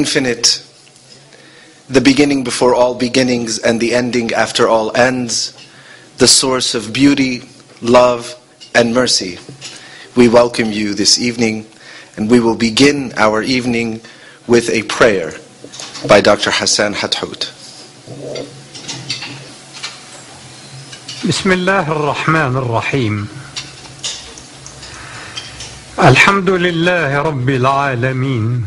infinite, the beginning before all beginnings and the ending after all ends, the source of beauty, love, and mercy, we welcome you this evening and we will begin our evening with a prayer by Dr. Hassan Hathout. بسم الله الرحمن الرحيم الحمد لله رب العالمين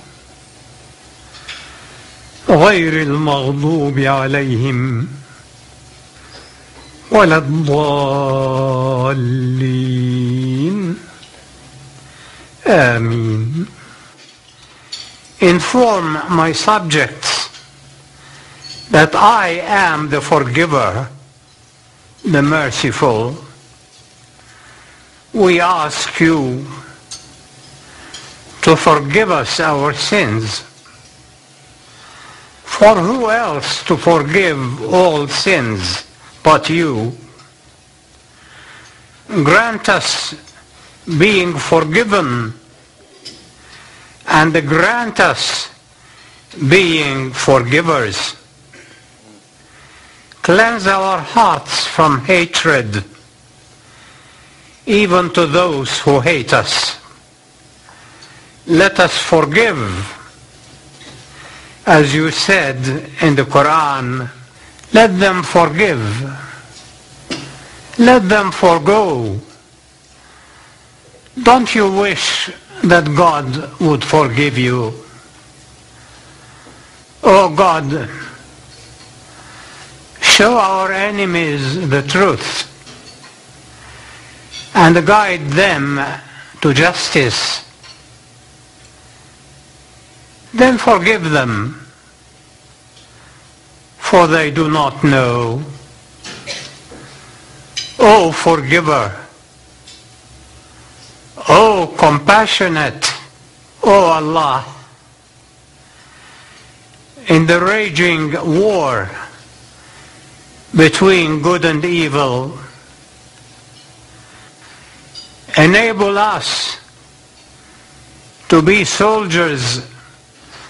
غير المغضوب عليهم ولا الضالين آمين Inform my subjects that I am the forgiver, the merciful. We ask you to forgive us our sins. For who else to forgive all sins but you? Grant us being forgiven and grant us being forgivers. Cleanse our hearts from hatred, even to those who hate us. Let us forgive, as you said in the Quran, let them forgive. Let them forgo. Don't you wish that God would forgive you? Oh God, show our enemies the truth and guide them to justice. Then forgive them, for they do not know. O forgiver, O compassionate, O Allah, in the raging war between good and evil, enable us to be soldiers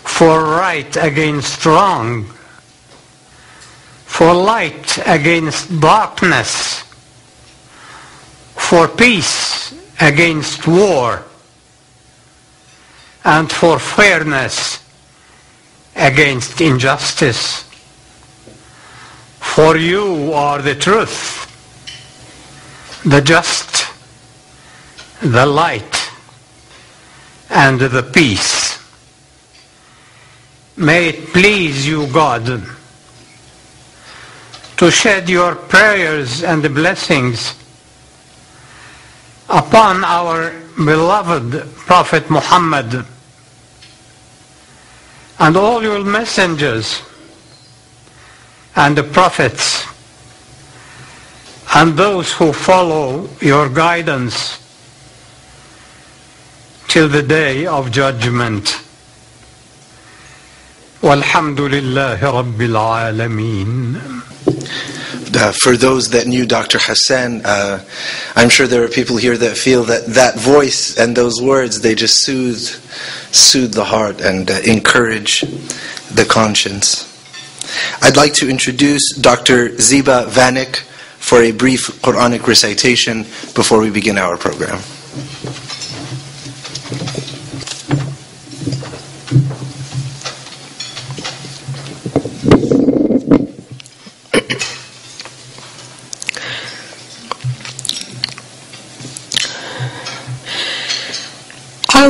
for right against wrong, for light against darkness, for peace against war, and for fairness against injustice. For you are the truth, the just, the light, and the peace. May it please you, God, to shed your prayers and blessings upon our beloved Prophet Muhammad and all your messengers and the prophets and those who follow your guidance till the day of judgment. والحمد لله رب العالمين uh, for those that knew Dr. Hassan, uh, I'm sure there are people here that feel that that voice and those words, they just soothe, soothe the heart and uh, encourage the conscience. I'd like to introduce Dr. Ziba Vanik for a brief Quranic recitation before we begin our program.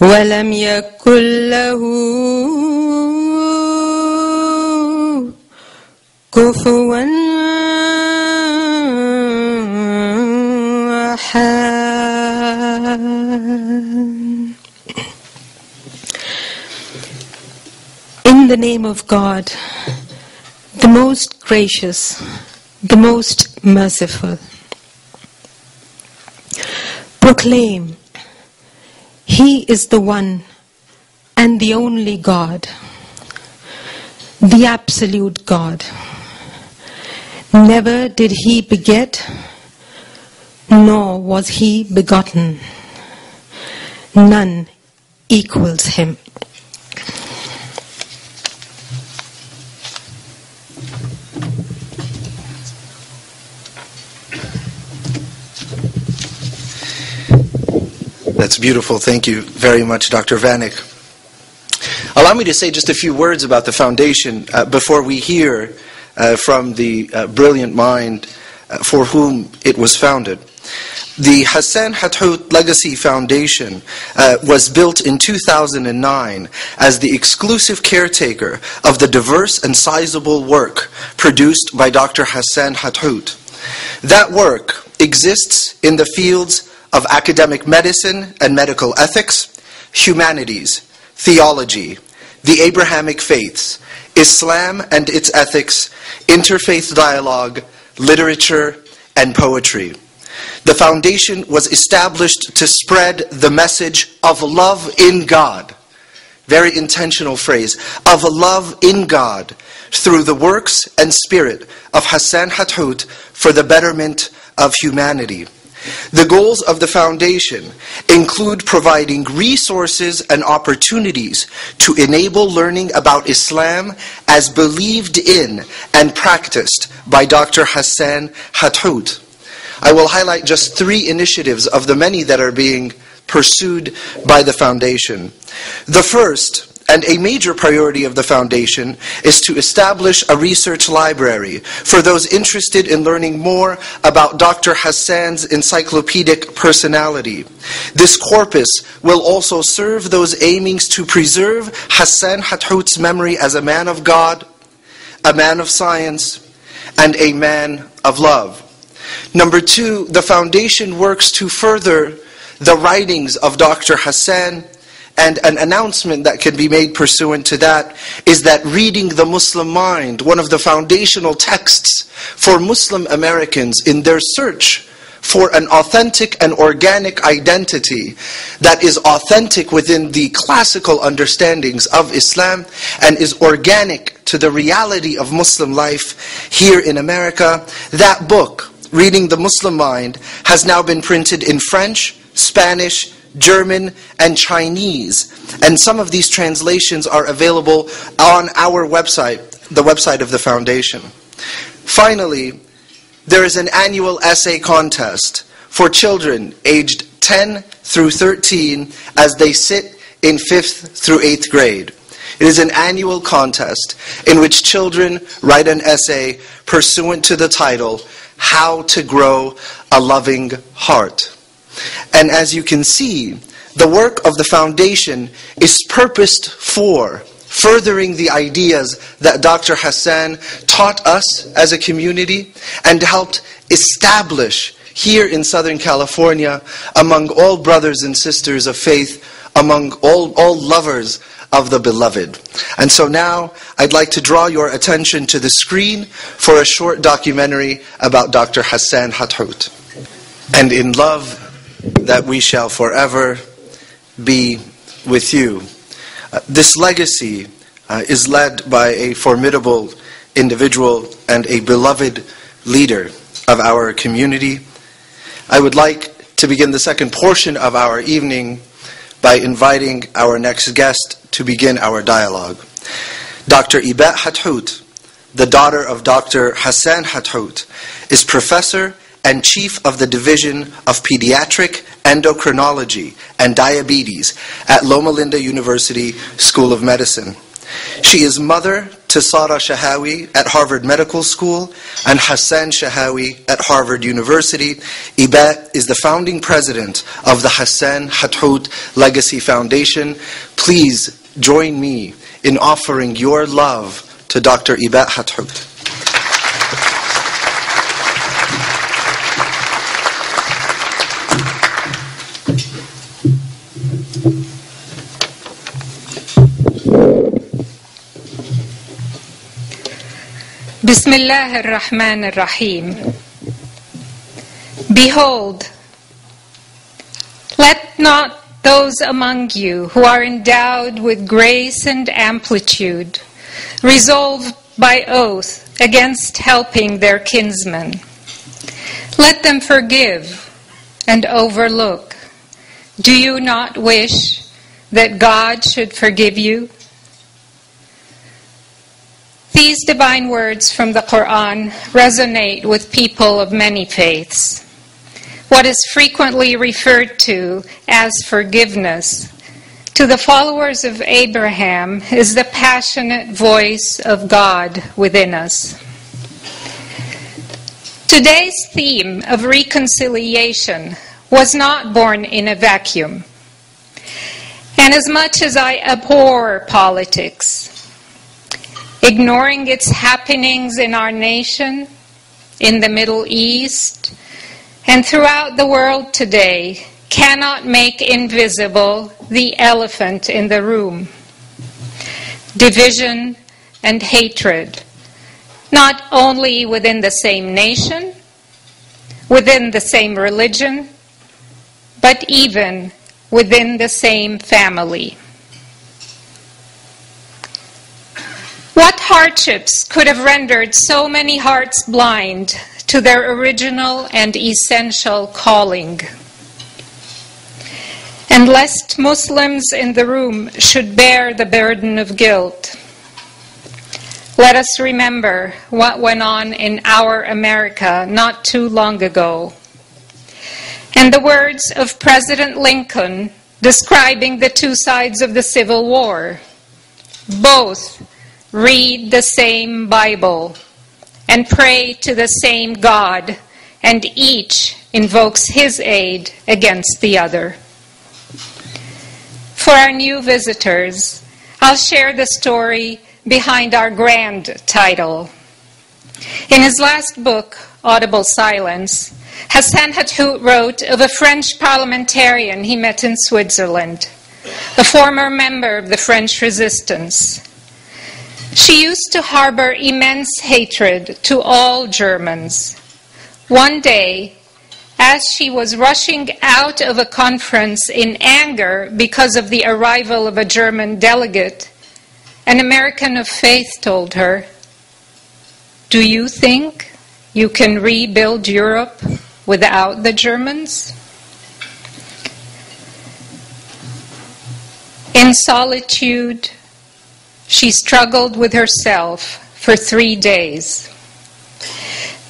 ولم يكن له كفوا أحد In the name of God, the most gracious, the most merciful, proclaim, he is the one and the only God, the absolute God. Never did He beget, nor was He begotten. None equals Him. That's beautiful. Thank you very much, Dr. Vanek. Allow me to say just a few words about the foundation uh, before we hear uh, from the uh, brilliant mind uh, for whom it was founded. The Hassan Hathout Legacy Foundation uh, was built in 2009 as the exclusive caretaker of the diverse and sizable work produced by Dr. Hassan Hathout. That work exists in the fields of academic medicine and medical ethics, humanities, theology, the Abrahamic faiths, Islam and its ethics, interfaith dialogue, literature, and poetry. The foundation was established to spread the message of love in God. Very intentional phrase of love in God through the works and spirit of Hassan Hathout for the betterment of humanity. The goals of the foundation include providing resources and opportunities to enable learning about Islam as believed in and practiced by Dr. Hassan Hathout. I will highlight just three initiatives of the many that are being pursued by the foundation. The first and a major priority of the foundation is to establish a research library for those interested in learning more about Dr. Hassan's encyclopedic personality. This corpus will also serve those aiming to preserve Hassan Hathout's memory as a man of God, a man of science, and a man of love. Number two, the foundation works to further the writings of Dr. Hassan and an announcement that can be made pursuant to that is that reading the Muslim mind, one of the foundational texts for Muslim Americans in their search for an authentic and organic identity that is authentic within the classical understandings of Islam and is organic to the reality of Muslim life here in America, that book, Reading the Muslim Mind, has now been printed in French, Spanish, German, and Chinese. And some of these translations are available on our website, the website of the foundation. Finally, there is an annual essay contest for children aged 10 through 13 as they sit in 5th through 8th grade. It is an annual contest in which children write an essay pursuant to the title, How to Grow a Loving Heart. And as you can see, the work of the foundation is purposed for furthering the ideas that Dr. Hassan taught us as a community and helped establish here in Southern California among all brothers and sisters of faith, among all, all lovers of the beloved. And so now I'd like to draw your attention to the screen for a short documentary about Dr. Hassan Hathout. And in love that we shall forever be with you. Uh, this legacy uh, is led by a formidable individual and a beloved leader of our community. I would like to begin the second portion of our evening by inviting our next guest to begin our dialogue. Dr. Ibet Hathout, the daughter of Dr. Hassan Hathout, is professor and Chief of the Division of Pediatric Endocrinology and Diabetes at Loma Linda University School of Medicine. She is mother to Sara Shahawi at Harvard Medical School and Hassan Shahawi at Harvard University. Ibet is the founding president of the Hassan Hathout Legacy Foundation. Please join me in offering your love to Dr. Ibet Hathout. بسم الله الرحمن الرحيم Behold, let not those among you who are endowed with grace and amplitude resolve by oath against helping their kinsmen. Let them forgive and overlook. Do you not wish that God should forgive you? These divine words from the Quran resonate with people of many faiths. What is frequently referred to as forgiveness to the followers of Abraham is the passionate voice of God within us. Today's theme of reconciliation was not born in a vacuum. And as much as I abhor politics, ignoring its happenings in our nation, in the Middle East, and throughout the world today cannot make invisible the elephant in the room division and hatred, not only within the same nation, within the same religion, but even within the same family. What hardships could have rendered so many hearts blind to their original and essential calling? And lest Muslims in the room should bear the burden of guilt, let us remember what went on in our America not too long ago. And the words of President Lincoln describing the two sides of the Civil War. Both read the same Bible and pray to the same God, and each invokes his aid against the other. For our new visitors, I'll share the story behind our grand title. In his last book, Audible Silence, Hassan Hathout wrote of a French parliamentarian he met in Switzerland, a former member of the French resistance. She used to harbor immense hatred to all Germans. One day, as she was rushing out of a conference in anger because of the arrival of a German delegate, an American of faith told her, Do you think you can rebuild Europe without the Germans? In solitude, she struggled with herself for three days.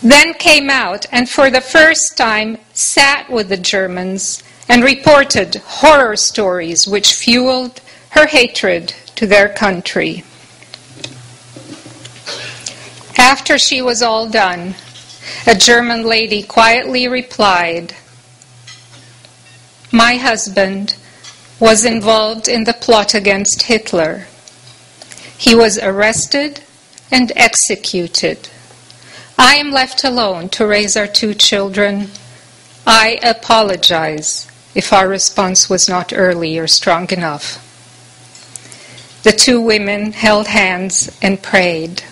Then came out and for the first time sat with the Germans and reported horror stories which fueled her hatred to their country. After she was all done, a German lady quietly replied, My husband was involved in the plot against Hitler. He was arrested and executed. I am left alone to raise our two children. I apologize if our response was not early or strong enough. The two women held hands and prayed,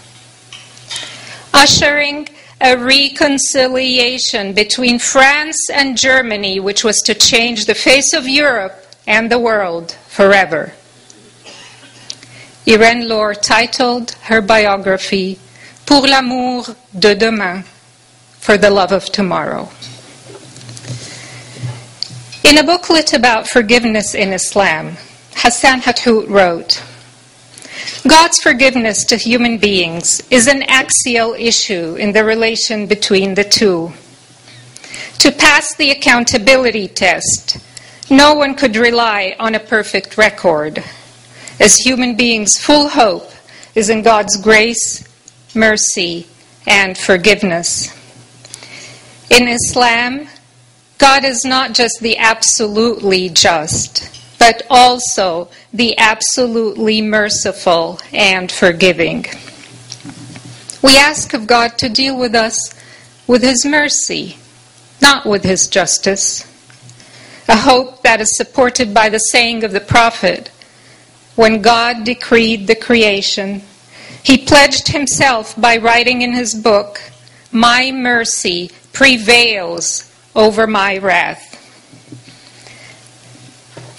ushering a reconciliation between France and Germany, which was to change the face of Europe and the world forever. Irene Laure titled her biography Pour l'amour de demain, for the love of tomorrow. In a booklet about forgiveness in Islam, Hassan Hathout wrote, God's forgiveness to human beings is an axial issue in the relation between the two. To pass the accountability test, no one could rely on a perfect record. As human beings, full hope is in God's grace, mercy, and forgiveness. In Islam, God is not just the absolutely just, but also the absolutely merciful and forgiving. We ask of God to deal with us with His mercy, not with His justice. A hope that is supported by the saying of the prophet when God decreed the creation, He pledged Himself by writing in His book, My mercy prevails over my wrath.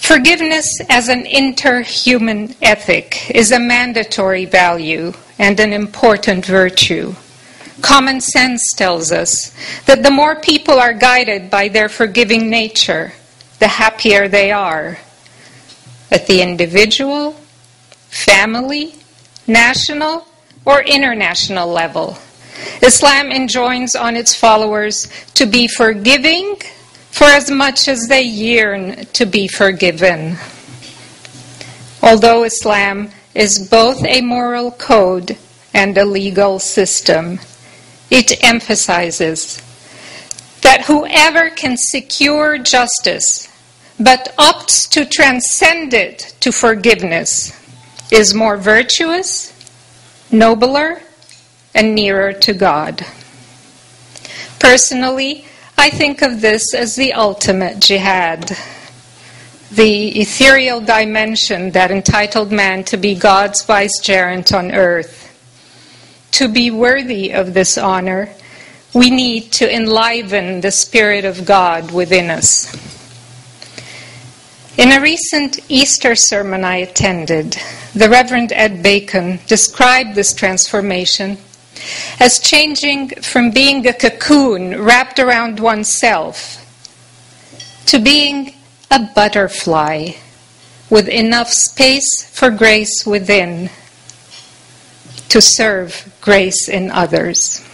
Forgiveness as an interhuman ethic is a mandatory value and an important virtue. Common sense tells us that the more people are guided by their forgiving nature, the happier they are. At the individual, family, national, or international level, Islam enjoins on its followers to be forgiving for as much as they yearn to be forgiven. Although Islam is both a moral code and a legal system, it emphasizes that whoever can secure justice but opts to transcend it to forgiveness is more virtuous, nobler, and nearer to God. Personally, I think of this as the ultimate jihad, the ethereal dimension that entitled man to be God's vicegerent on earth. To be worthy of this honor, we need to enliven the Spirit of God within us. In a recent Easter sermon I attended, the Reverend Ed Bacon described this transformation as changing from being a cocoon wrapped around oneself to being a butterfly with enough space for grace within to serve grace in others.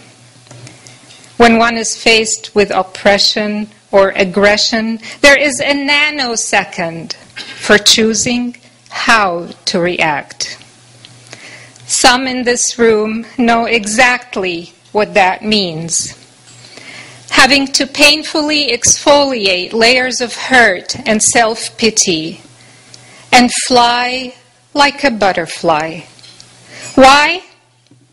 When one is faced with oppression or aggression, there is a nanosecond for choosing how to react. Some in this room know exactly what that means. Having to painfully exfoliate layers of hurt and self pity and fly like a butterfly. Why?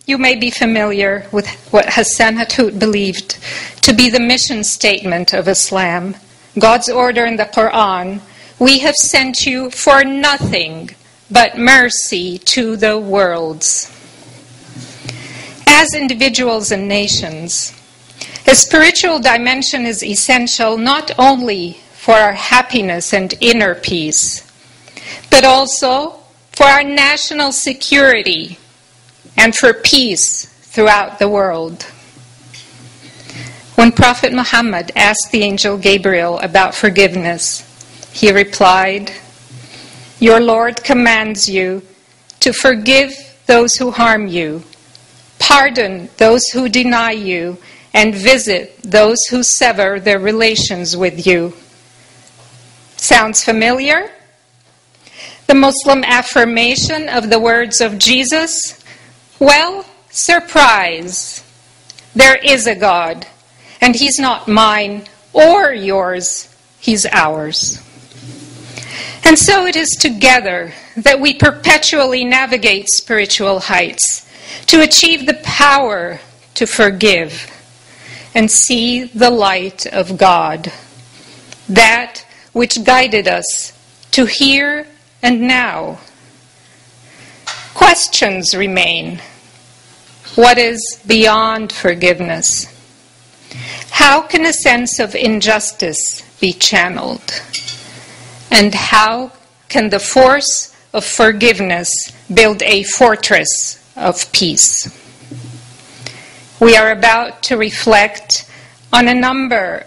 You may be familiar with what Hassan Hathout believed to be the mission statement of Islam, God's order in the Quran. We have sent you for nothing but mercy to the worlds. As individuals and nations, a spiritual dimension is essential not only for our happiness and inner peace, but also for our national security and for peace throughout the world. When Prophet Muhammad asked the angel Gabriel about forgiveness, he replied, your Lord commands you to forgive those who harm you, pardon those who deny you, and visit those who sever their relations with you. Sounds familiar? The Muslim affirmation of the words of Jesus? Well, surprise. There is a God, and He's not mine or yours, He's ours. And so it is together that we perpetually navigate spiritual heights to achieve the power to forgive and see the light of God, that which guided us to here and now. Questions remain. What is beyond forgiveness? How can a sense of injustice be channeled? And how can the force of forgiveness build a fortress of peace? We are about to reflect on a number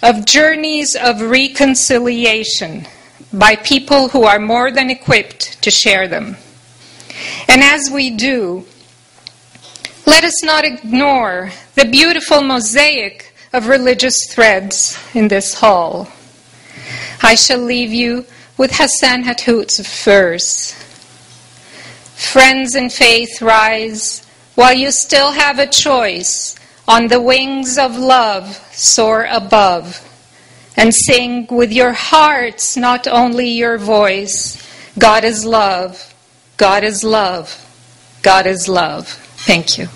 of journeys of reconciliation by people who are more than equipped to share them. And as we do, let us not ignore the beautiful mosaic of religious threads in this hall. I shall leave you with Hassan Hathout's verse. Friends in faith, rise while you still have a choice. On the wings of love, soar above and sing with your hearts, not only your voice. God is love. God is love. God is love. Thank you.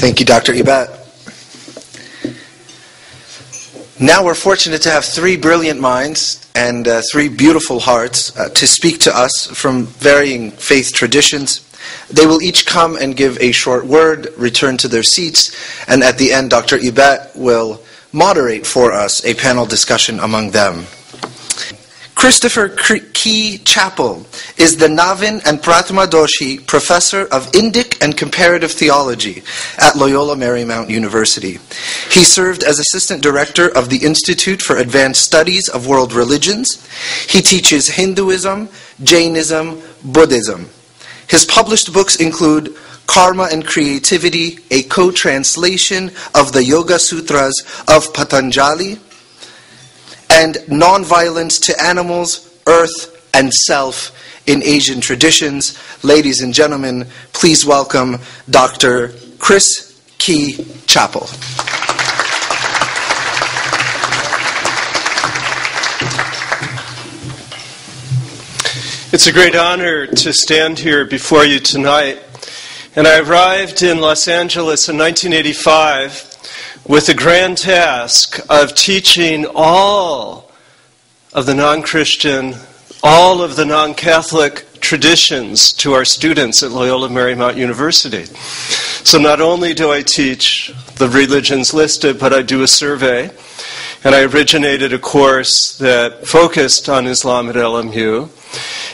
Thank you, Dr. Ibet. Now we're fortunate to have three brilliant minds and uh, three beautiful hearts uh, to speak to us from varying faith traditions. They will each come and give a short word, return to their seats, and at the end, Dr. Ibet will moderate for us a panel discussion among them. Christopher Key Chapple is the Navin and Pratima Doshi Professor of Indic and Comparative Theology at Loyola Marymount University. He served as Assistant Director of the Institute for Advanced Studies of World Religions. He teaches Hinduism, Jainism, Buddhism. His published books include Karma and Creativity, a co-translation of the Yoga Sutras of Patanjali, and nonviolence to animals, earth, and self in Asian traditions. Ladies and gentlemen, please welcome Dr. Chris Key Chapple. It's a great honor to stand here before you tonight. And I arrived in Los Angeles in 1985 with the grand task of teaching all of the non Christian, all of the non Catholic traditions to our students at Loyola Marymount University. So not only do I teach the religions listed, but I do a survey. And I originated a course that focused on Islam at LMU.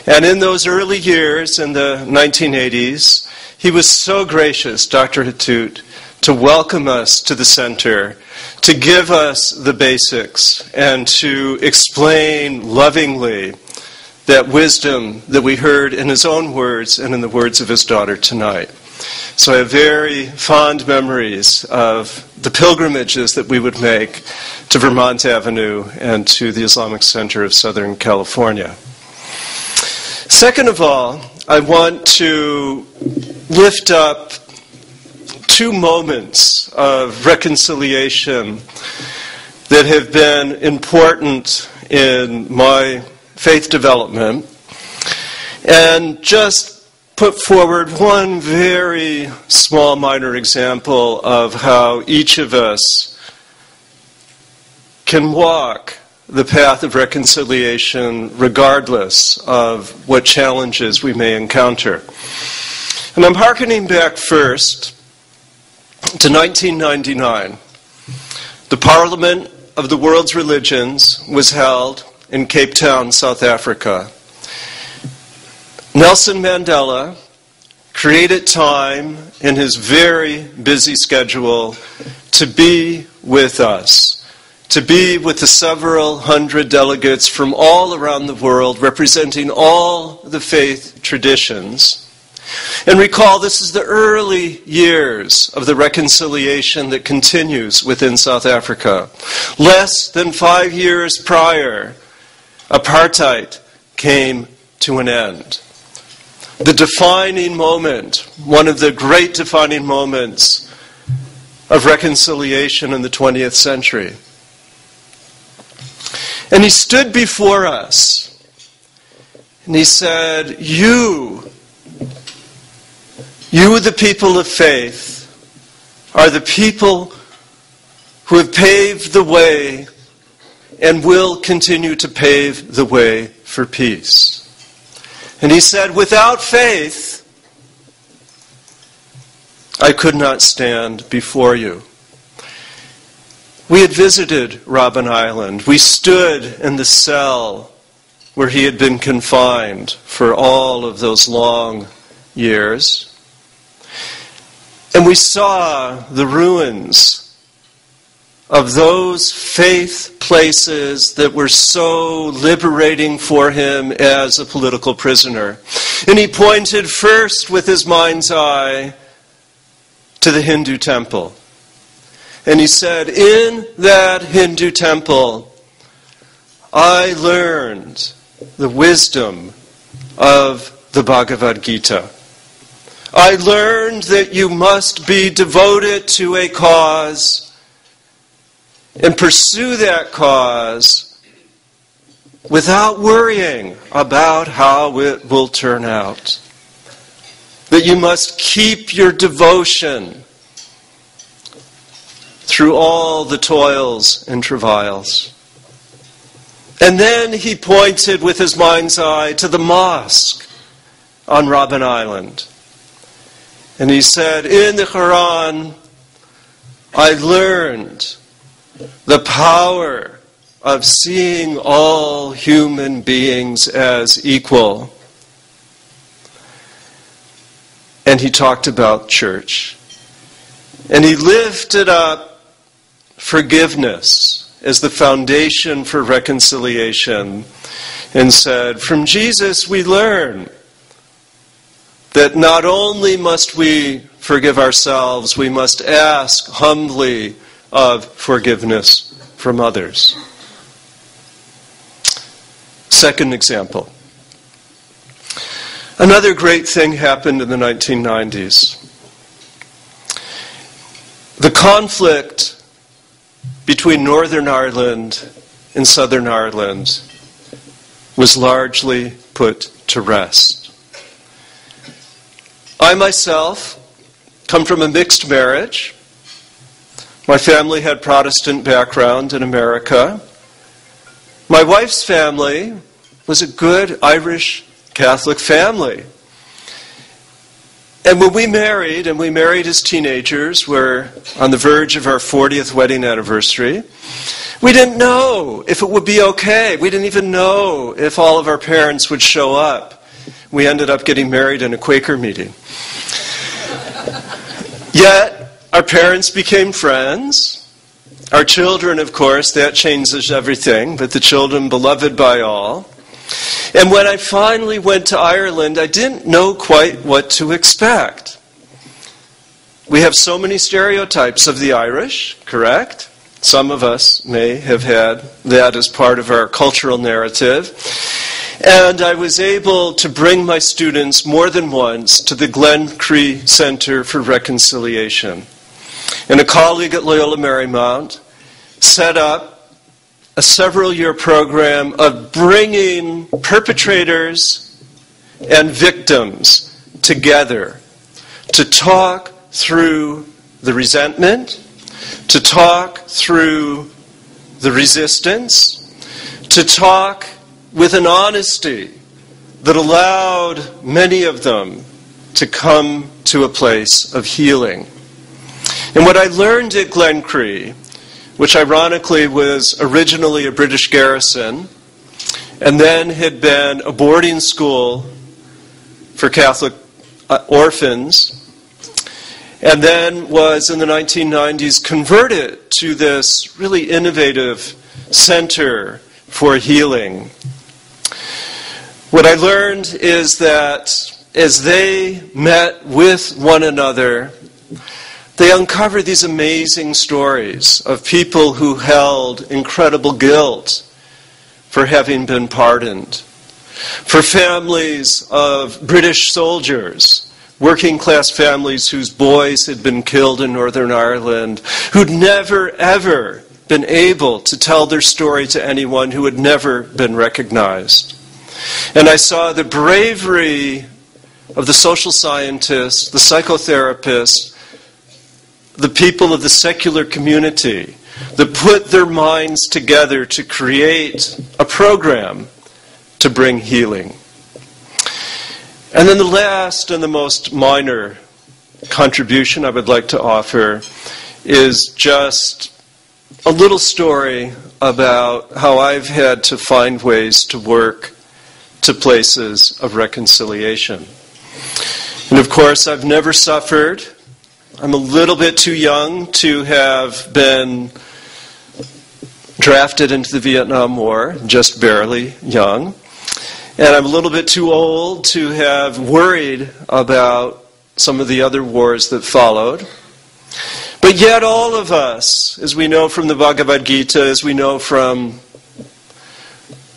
And in those early years, in the 1980s, he was so gracious, Dr. Hathout, to welcome us to the center, to give us the basics, and to explain lovingly that wisdom that we heard in his own words and in the words of his daughter tonight. So I have very fond memories of the pilgrimages that we would make to Vermont Avenue and to the Islamic Center of Southern California. Second of all, I want to lift up two moments of reconciliation that have been important in my faith development and just put forward one very small, minor example of how each of us can walk the path of reconciliation regardless of what challenges we may encounter. And I'm hearkening back first to 1999, the Parliament of the World's Religions was held in Cape Town, South Africa. Nelson Mandela created time in his very busy schedule to be with us, to be with the several hundred delegates from all around the world representing all the faith traditions and recall, this is the early years of the reconciliation that continues within South Africa. Less than five years prior, apartheid came to an end. The defining moment, one of the great defining moments of reconciliation in the 20th century. And he stood before us and he said, You you, the people of faith, are the people who have paved the way and will continue to pave the way for peace. And he said, Without faith, I could not stand before you. We had visited Robben Island. We stood in the cell where he had been confined for all of those long years. And we saw the ruins of those faith places that were so liberating for him as a political prisoner. And he pointed first with his mind's eye to the Hindu temple. And he said, In that Hindu temple, I learned the wisdom of the Bhagavad Gita. I learned that you must be devoted to a cause and pursue that cause without worrying about how it will turn out. That you must keep your devotion through all the toils and travails. And then he pointed with his mind's eye to the mosque on Robben Island. And he said, In the Quran, I learned the power of seeing all human beings as equal. And he talked about church. And he lifted up forgiveness as the foundation for reconciliation and said, From Jesus we learn that not only must we forgive ourselves, we must ask humbly of forgiveness from others. Second example. Another great thing happened in the 1990s. The conflict between Northern Ireland and Southern Ireland was largely put to rest. I myself come from a mixed marriage. My family had Protestant background in America. My wife's family was a good Irish Catholic family. And when we married, and we married as teenagers, we're on the verge of our 40th wedding anniversary, we didn't know if it would be okay. We didn't even know if all of our parents would show up. We ended up getting married in a Quaker meeting. Yet, our parents became friends. Our children, of course, that changes everything, but the children beloved by all. And when I finally went to Ireland, I didn't know quite what to expect. We have so many stereotypes of the Irish, correct? Some of us may have had that as part of our cultural narrative. And I was able to bring my students more than once to the Glencree Center for Reconciliation and a colleague at Loyola Marymount set up a several year program of bringing perpetrators and victims together to talk through the resentment, to talk through the resistance, to talk with an honesty that allowed many of them to come to a place of healing. And what I learned at Glencree, which ironically was originally a British garrison, and then had been a boarding school for Catholic uh, orphans, and then was in the 1990s converted to this really innovative center for healing. What I learned is that as they met with one another, they uncover these amazing stories of people who held incredible guilt for having been pardoned, for families of British soldiers, working class families whose boys had been killed in Northern Ireland, who'd never, ever been able to tell their story to anyone who had never been recognized. And I saw the bravery of the social scientists, the psychotherapists, the people of the secular community that put their minds together to create a program to bring healing. And then the last and the most minor contribution I would like to offer is just a little story about how I've had to find ways to work to places of reconciliation. And of course, I've never suffered I'm a little bit too young to have been drafted into the Vietnam War, just barely young. And I'm a little bit too old to have worried about some of the other wars that followed. But yet, all of us, as we know from the Bhagavad Gita, as we know from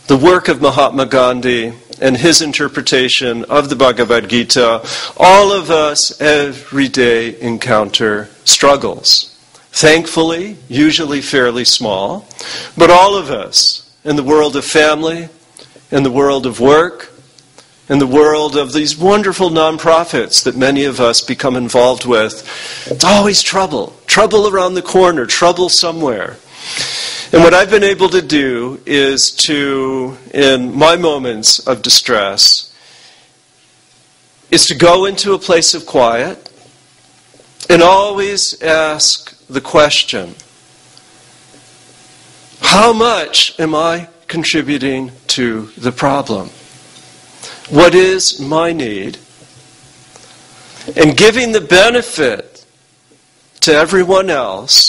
the work of Mahatma Gandhi and his interpretation of the Bhagavad Gita, all of us every day encounter struggles. Thankfully, usually fairly small, but all of us in the world of family, in the world of work, in the world of these wonderful nonprofits that many of us become involved with, it's always trouble. Trouble around the corner, trouble somewhere. And what I've been able to do is to, in my moments of distress, is to go into a place of quiet and always ask the question How much am I contributing to the problem? What is my need? And giving the benefit to everyone else,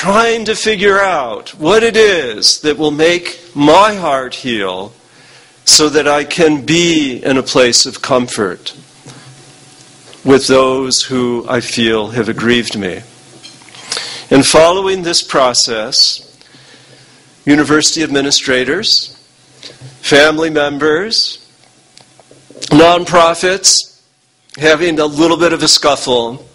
trying to figure out what it is that will make my heart heal so that I can be in a place of comfort with those who I feel have aggrieved me. In following this process, university administrators, family members, nonprofits having a little bit of a scuffle.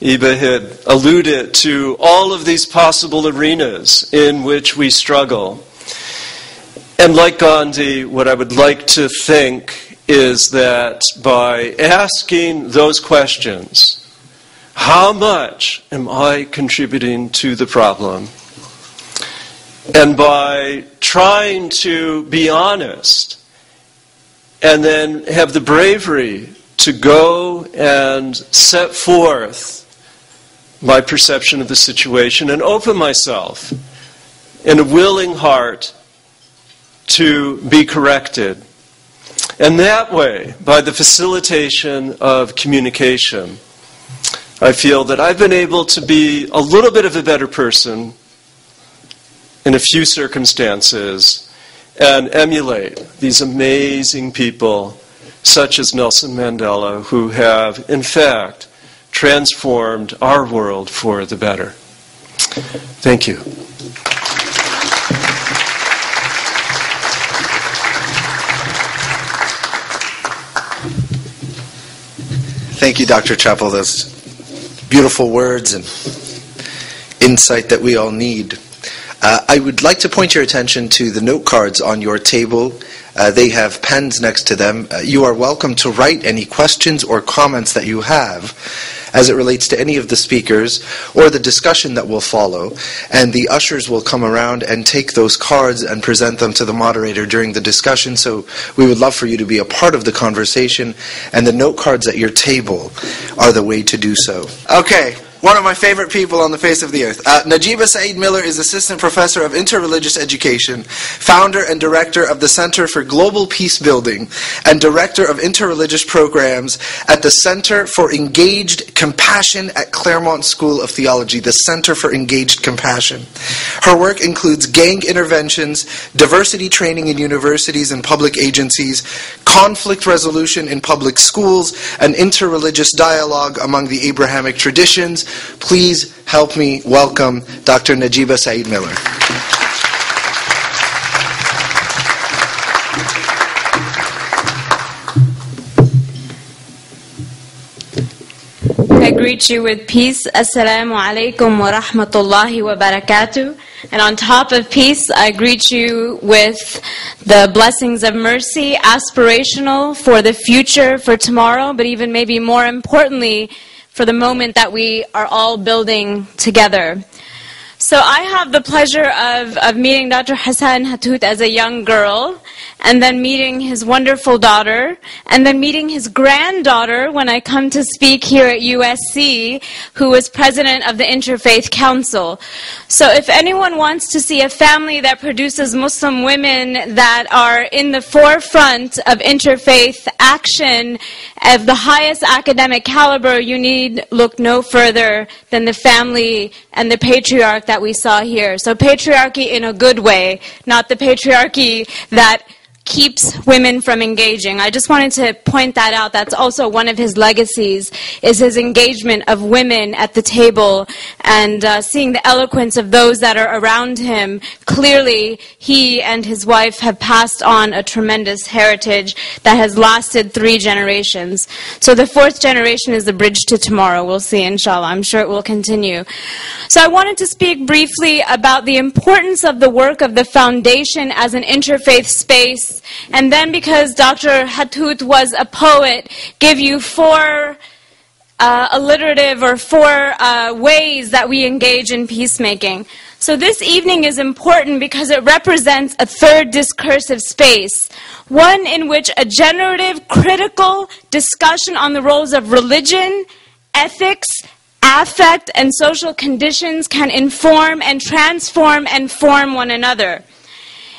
Iba had alluded to all of these possible arenas in which we struggle. And like Gandhi, what I would like to think is that by asking those questions, how much am I contributing to the problem? And by trying to be honest and then have the bravery to go and set forth my perception of the situation and open myself in a willing heart to be corrected. And that way, by the facilitation of communication, I feel that I've been able to be a little bit of a better person in a few circumstances and emulate these amazing people, such as Nelson Mandela, who have, in fact, transformed our world for the better. Thank you. Thank you, Dr. Chapple. Those beautiful words and insight that we all need. Uh, I would like to point your attention to the note cards on your table. Uh, they have pens next to them. Uh, you are welcome to write any questions or comments that you have as it relates to any of the speakers or the discussion that will follow. And the ushers will come around and take those cards and present them to the moderator during the discussion. So we would love for you to be a part of the conversation. And the note cards at your table are the way to do so. Okay one of my favorite people on the face of the earth. Uh, Najeeba Syeed Miller is Assistant Professor of Interreligious Education, founder and Director of the Center for Global Peace Building, and Director of Interreligious Programs at the Center for Engaged Compassion at Claremont School of Theology, the Center for Engaged Compassion. Her work includes gang interventions, diversity training in universities and public agencies, conflict resolution in public schools, and interreligious dialogue among the Abrahamic traditions, Please help me welcome Dr. Najeeba Syeed Miller. I greet you with peace. Assalamu alaikum wa rahmatullahi wa barakatuh. And on top of peace, I greet you with the blessings of mercy, aspirational for the future, for tomorrow, but even maybe more importantly, for the moment that we are all building together. So I have the pleasure of, of meeting Dr. Hassan Hathout as a young girl, and then meeting his wonderful daughter, and then meeting his granddaughter when I come to speak here at USC, who is president of the Interfaith Council. So if anyone wants to see a family that produces Muslim women that are in the forefront of interfaith action of the highest academic caliber, you need look no further than the family and the patriarch that we saw here. So patriarchy in a good way, not the patriarchy that keeps women from engaging. I just wanted to point that out. That's also one of his legacies is his engagement of women at the table and uh, seeing the eloquence of those that are around him. Clearly, he and his wife have passed on a tremendous heritage that has lasted three generations. So the fourth generation is the bridge to tomorrow. We'll see, inshallah. I'm sure it will continue. So I wanted to speak briefly about the importance of the work of the foundation as an interfaith space and then because Dr. Hathout was a poet, give you four uh, alliterative or four uh, ways that we engage in peacemaking. So this evening is important because it represents a third discursive space, one in which a generative, critical discussion on the roles of religion, ethics, affect, and social conditions can inform and transform and form one another.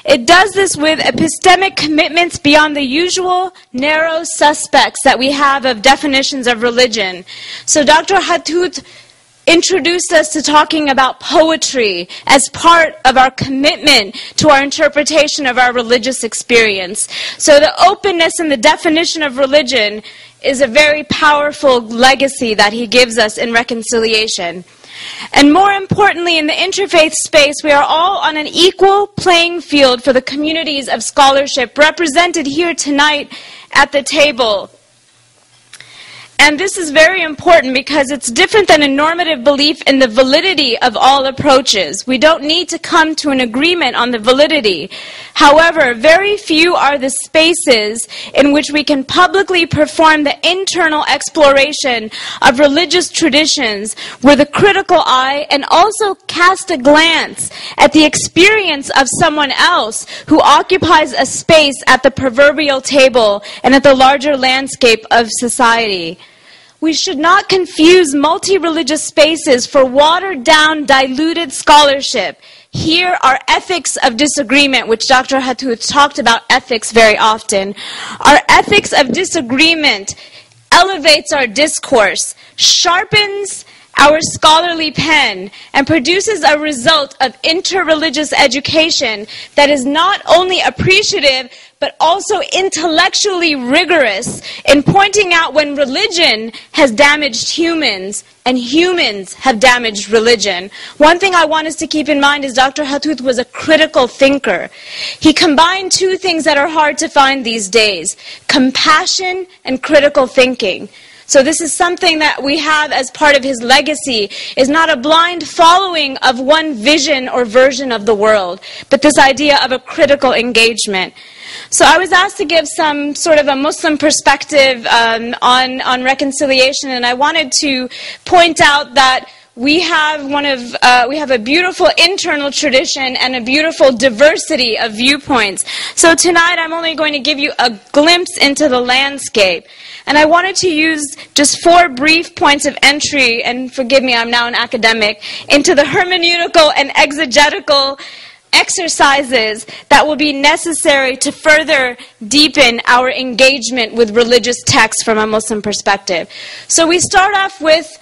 It does this with epistemic commitments beyond the usual narrow suspects that we have of definitions of religion. So Dr. Hathout introduced us to talking about poetry as part of our commitment to our interpretation of our religious experience. So the openness and the definition of religion is a very powerful legacy that he gives us in reconciliation. And more importantly, in the interfaith space, we are all on an equal playing field for the communities of scholarship represented here tonight at the table. And this is very important because it's different than a normative belief in the validity of all approaches. We don't need to come to an agreement on the validity. However, very few are the spaces in which we can publicly perform the internal exploration of religious traditions with a critical eye and also cast a glance at the experience of someone else who occupies a space at the proverbial table and at the larger landscape of society. We should not confuse multi religious spaces for watered down, diluted scholarship. Here are ethics of disagreement, which Dr. Hathout talked about ethics very often. Our ethics of disagreement elevates our discourse, sharpens our scholarly pen and produces a result of interreligious education that is not only appreciative but also intellectually rigorous in pointing out when religion has damaged humans and humans have damaged religion. One thing I want us to keep in mind is Dr. Hathout was a critical thinker. He combined two things that are hard to find these days compassion and critical thinking. So this is something that we have as part of his legacy, is not a blind following of one vision or version of the world, but this idea of a critical engagement. So I was asked to give some sort of a Muslim perspective um, on, on reconciliation, and I wanted to point out that we have one of uh, we have a beautiful internal tradition and a beautiful diversity of viewpoints. So tonight I'm only going to give you a glimpse into the landscape. And I wanted to use just four brief points of entry, and forgive me, I'm now an academic, into the hermeneutical and exegetical exercises that will be necessary to further deepen our engagement with religious texts from a Muslim perspective. So we start off with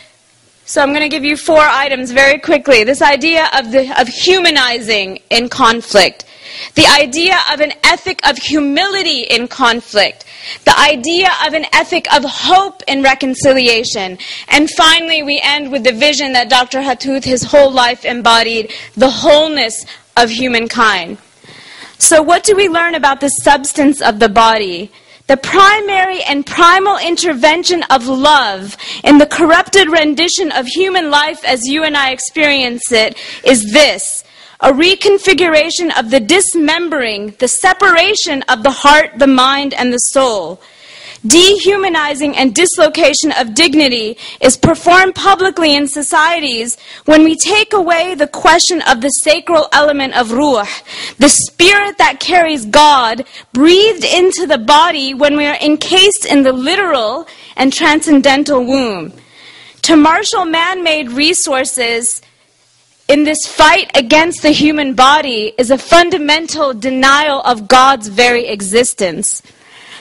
so I'm going to give you four items very quickly. This idea of, the, of humanizing in conflict. The idea of an ethic of humility in conflict. The idea of an ethic of hope in reconciliation. And finally, we end with the vision that Dr. Hathout his whole life embodied, the wholeness of humankind. So what do we learn about the substance of the body? The primary and primal intervention of love in the corrupted rendition of human life as you and I experience it is this a reconfiguration of the dismembering, the separation of the heart, the mind, and the soul. Dehumanizing and dislocation of dignity is performed publicly in societies when we take away the question of the sacral element of ruh, the spirit that carries God breathed into the body when we are encased in the literal and transcendental womb. To marshal man made resources in this fight against the human body is a fundamental denial of God's very existence.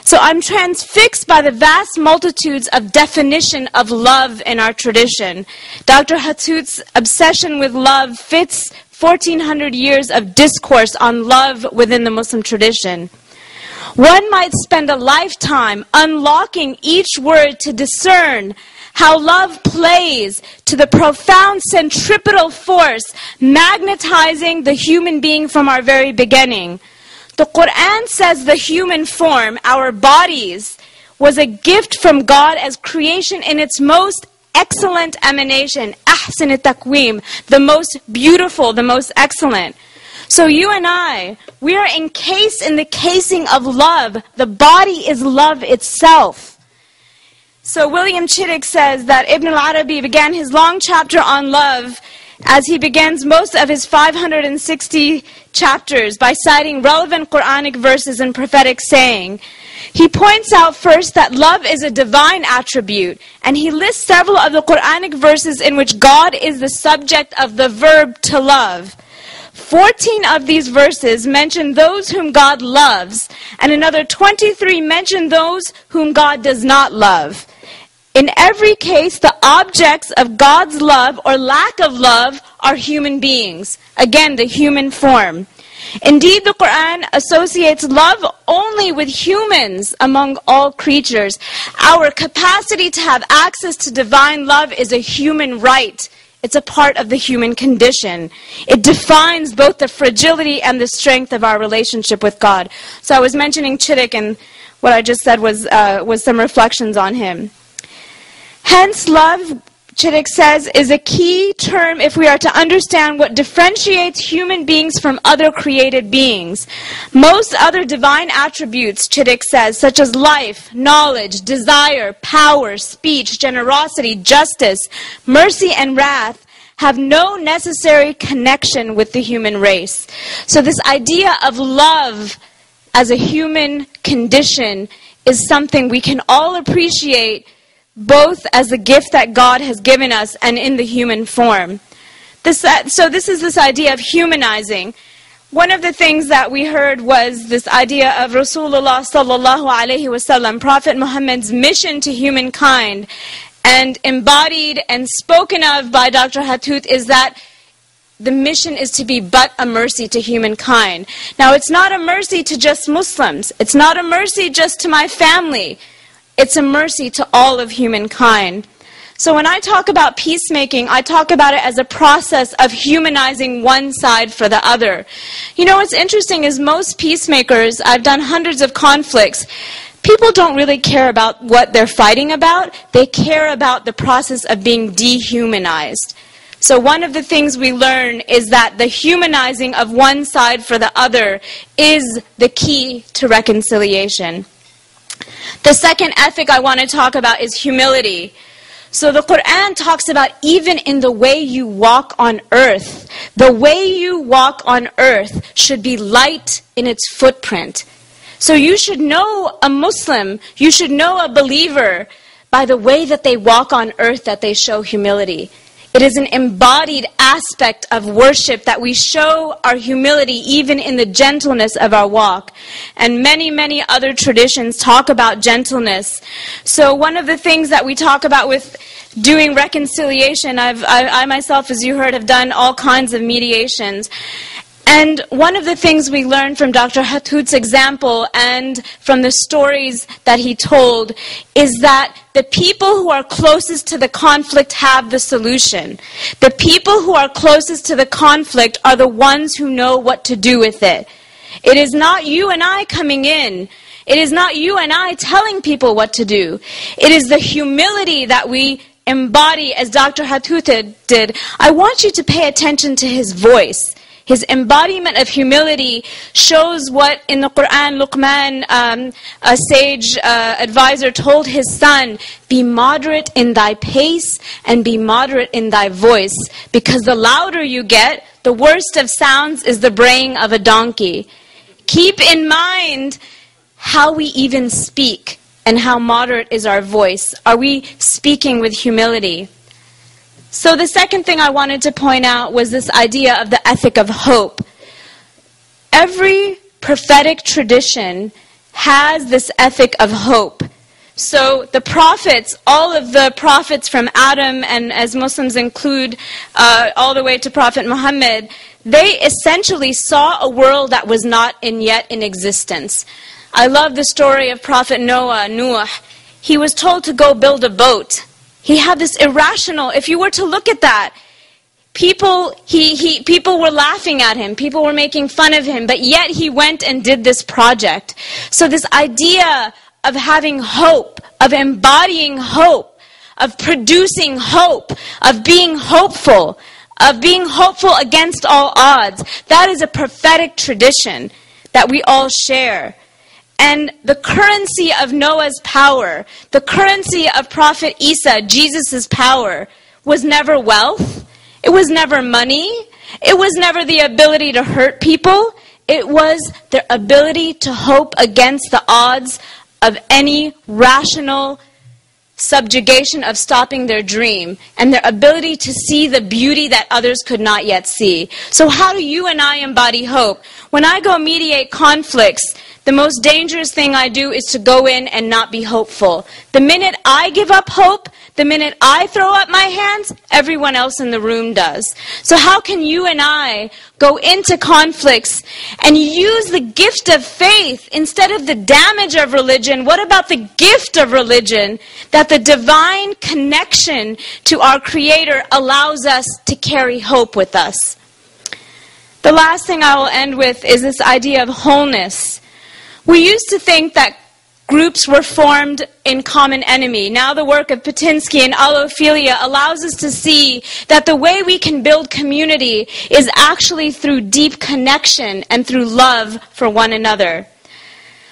So I'm transfixed by the vast multitudes of definition of love in our tradition. Dr. Hathout's obsession with love fits 1400 years of discourse on love within the Muslim tradition. One might spend a lifetime unlocking each word to discern how love plays to the profound centripetal force magnetizing the human being from our very beginning. The Quran says the human form, our bodies, was a gift from God as creation in its most excellent emanation, ahsan takwim, the most beautiful, the most excellent. So you and I, we are encased in the casing of love. The body is love itself. So William Chittick says that Ibn al-Arabi began his long chapter on love as he begins most of his 560 chapters by citing relevant Quranic verses and prophetic saying. He points out first that love is a divine attribute, and he lists several of the Quranic verses in which God is the subject of the verb to love. 14 of these verses mention those whom God loves, and another 23 mention those whom God does not love. In every case, the objects of God's love or lack of love are human beings. Again, the human form. Indeed, the Quran associates love only with humans among all creatures. Our capacity to have access to divine love is a human right. It's a part of the human condition. It defines both the fragility and the strength of our relationship with God. So I was mentioning Chittick, and what I just said was, uh, was some reflections on him. Hence, love, Chittick says, is a key term if we are to understand what differentiates human beings from other created beings. Most other divine attributes, Chittick says, such as life, knowledge, desire, power, speech, generosity, justice, mercy, and wrath, have no necessary connection with the human race. So this idea of love as a human condition is something we can all appreciate both as a gift that God has given us and in the human form. This, uh, so this is this idea of humanizing. One of the things that we heard was this idea of Rasulullah sallallahu alaihi wasallam, Prophet Muhammad's mission to humankind, and embodied and spoken of by Dr. Hathout is that the mission is to be but a mercy to humankind. Now, it's not a mercy to just Muslims. It's not a mercy just to my family. It's a mercy to all of humankind. So when I talk about peacemaking, I talk about it as a process of humanizing one side for the other. You know what's interesting is most peacemakers, I've done hundreds of conflicts, people don't really care about what they're fighting about. They care about the process of being dehumanized. So one of the things we learn is that the humanizing of one side for the other is the key to reconciliation. The second ethic I want to talk about is humility. So the Quran talks about even in the way you walk on earth, the way you walk on earth should be light in its footprint. So you should know a Muslim, you should know a believer by the way that they walk on earth that they show humility. It is an embodied aspect of worship that we show our humility even in the gentleness of our walk. And many, many other traditions talk about gentleness. So one of the things that we talk about with doing reconciliation, I've, I, I myself, as you heard, have done all kinds of mediations. And one of the things we learned from Dr. Hathout's example and from the stories that he told is that the people who are closest to the conflict have the solution. The people who are closest to the conflict are the ones who know what to do with it. It is not you and I coming in. It is not you and I telling people what to do. It is the humility that we embody as Dr. Hathout did. I want you to pay attention to his voice. His embodiment of humility shows what in the Quran Luqman, um, a sage uh, advisor, told his son Be moderate in thy pace and be moderate in thy voice, because the louder you get, the worst of sounds is the braying of a donkey. Keep in mind how we even speak and how moderate is our voice. Are we speaking with humility? So the second thing I wanted to point out was this idea of the ethic of hope. Every prophetic tradition has this ethic of hope. So the prophets, all of the prophets from Adam, and as Muslims include uh, all the way to Prophet Muhammad, they essentially saw a world that was not in yet in existence. I love the story of Prophet Noah, Noah. He was told to go build a boat. He had this irrational, if you were to look at that, people he, he people were laughing at him people were making fun of him but yet he went and did this project so this idea of having hope, of embodying hope, of producing hope, of being hopeful, of being hopeful against all odds. That is a prophetic tradition that we all share. And the currency of Noah's power, the currency of Prophet Isa, Jesus' power, was never wealth. It was never money. It was never the ability to hurt people. It was their ability to hope against the odds of any rational subjugation of stopping their dream and their ability to see the beauty that others could not yet see. So, how do you and I embody hope? When I go mediate conflicts, the most dangerous thing I do is to go in and not be hopeful. The minute I give up hope, the minute I throw up my hands, everyone else in the room does. So how can you and I go into conflicts and use the gift of faith instead of the damage of religion? What about the gift of religion that the divine connection to our Creator allows us to carry hope with us? The last thing I will end with is this idea of wholeness. We used to think that Groups were formed in common enemy. Now the work of Pittinsky and Allophilia allows us to see that the way we can build community is actually through deep connection and through love for one another.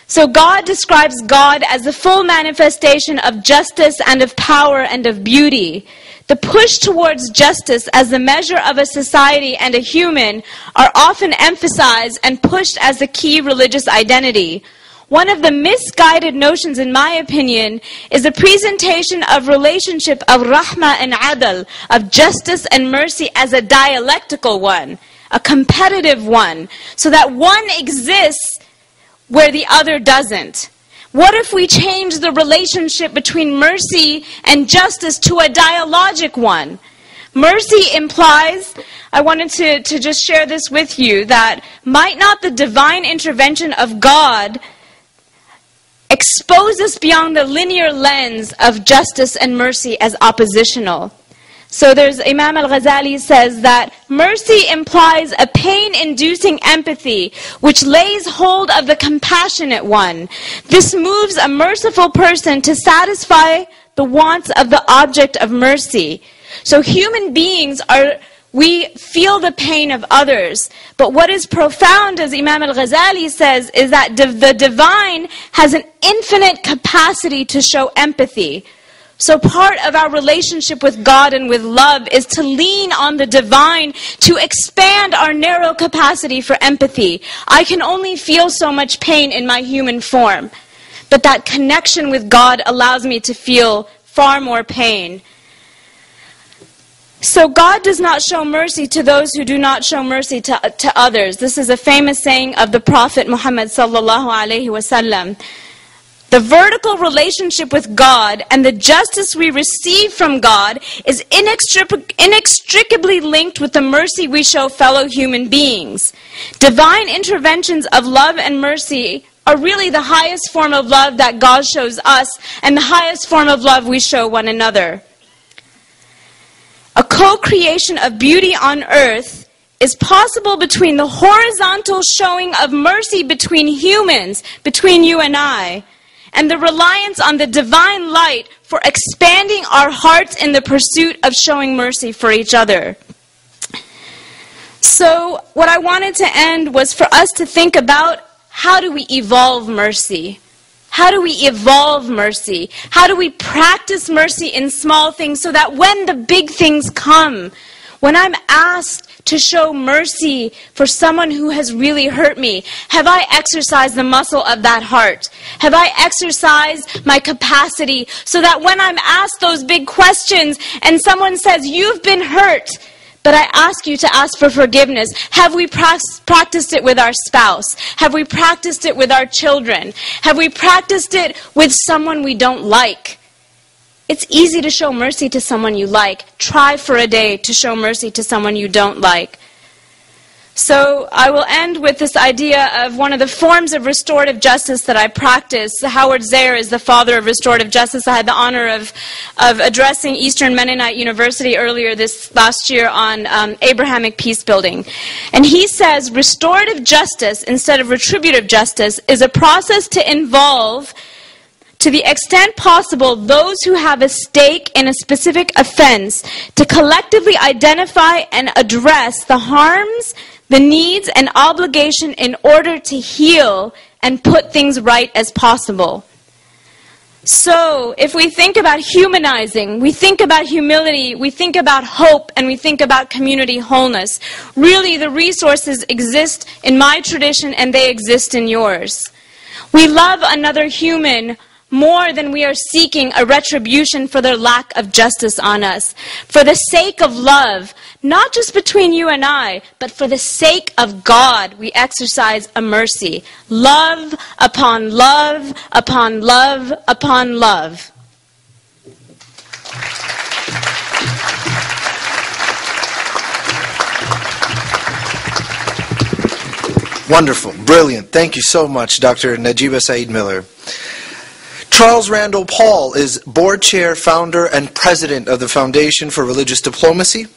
So God describes God as the full manifestation of justice and of power and of beauty. The push towards justice as the measure of a society and a human are often emphasized and pushed as the key religious identity. One of the misguided notions, in my opinion, is the presentation of relationship of rahma and adal, of justice and mercy as a dialectical one, a competitive one, so that one exists where the other doesn't. What if we change the relationship between mercy and justice to a dialogic one? Mercy implies, I wanted to, to just share this with you, that might not the divine intervention of God expose us beyond the linear lens of justice and mercy as oppositional. So there's Imam al-Ghazali says that mercy implies a pain-inducing empathy which lays hold of the compassionate one. This moves a merciful person to satisfy the wants of the object of mercy. So human beings are we feel the pain of others. But what is profound, as Imam al Ghazali says, is that the divine has an infinite capacity to show empathy. So, part of our relationship with God and with love is to lean on the divine to expand our narrow capacity for empathy. I can only feel so much pain in my human form, but that connection with God allows me to feel far more pain. So God does not show mercy to those who do not show mercy to, to others. This is a famous saying of the Prophet Muhammad sallallahu alaihi wasallam. The vertical relationship with God and the justice we receive from God is inextricably linked with the mercy we show fellow human beings. Divine interventions of love and mercy are really the highest form of love that God shows us and the highest form of love we show one another. A co-creation of beauty on earth is possible between the horizontal showing of mercy between humans, between you and I, and the reliance on the divine light for expanding our hearts in the pursuit of showing mercy for each other. So, what I wanted to end was for us to think about how do we evolve mercy? How do we evolve mercy? How do we practice mercy in small things so that when the big things come, when I'm asked to show mercy for someone who has really hurt me, have I exercised the muscle of that heart? Have I exercised my capacity so that when I'm asked those big questions and someone says, You've been hurt, but I ask you to ask for forgiveness. Have we practiced it with our spouse? Have we practiced it with our children? Have we practiced it with someone we don't like? It's easy to show mercy to someone you like. Try for a day to show mercy to someone you don't like. So I will end with this idea of one of the forms of restorative justice that I practice. Howard Zehr is the father of restorative justice. I had the honor of, of addressing Eastern Mennonite University earlier this last year on um, Abrahamic peace building. And he says restorative justice instead of retributive justice is a process to involve to the extent possible, those who have a stake in a specific offense to collectively identify and address the harms the needs and obligation in order to heal and put things right as possible. So, if we think about humanizing, we think about humility, we think about hope, and we think about community wholeness, really the resources exist in my tradition and they exist in yours. We love another human more than we are seeking a retribution for their lack of justice on us. For the sake of love, not just between you and I, but for the sake of God, we exercise a mercy. Love upon love upon love upon love. Wonderful, brilliant. Thank you so much, Dr. Najeeba Syeed Miller. Charles Randall Paul is board chair, founder, and president of the Foundation for Religious Diplomacy.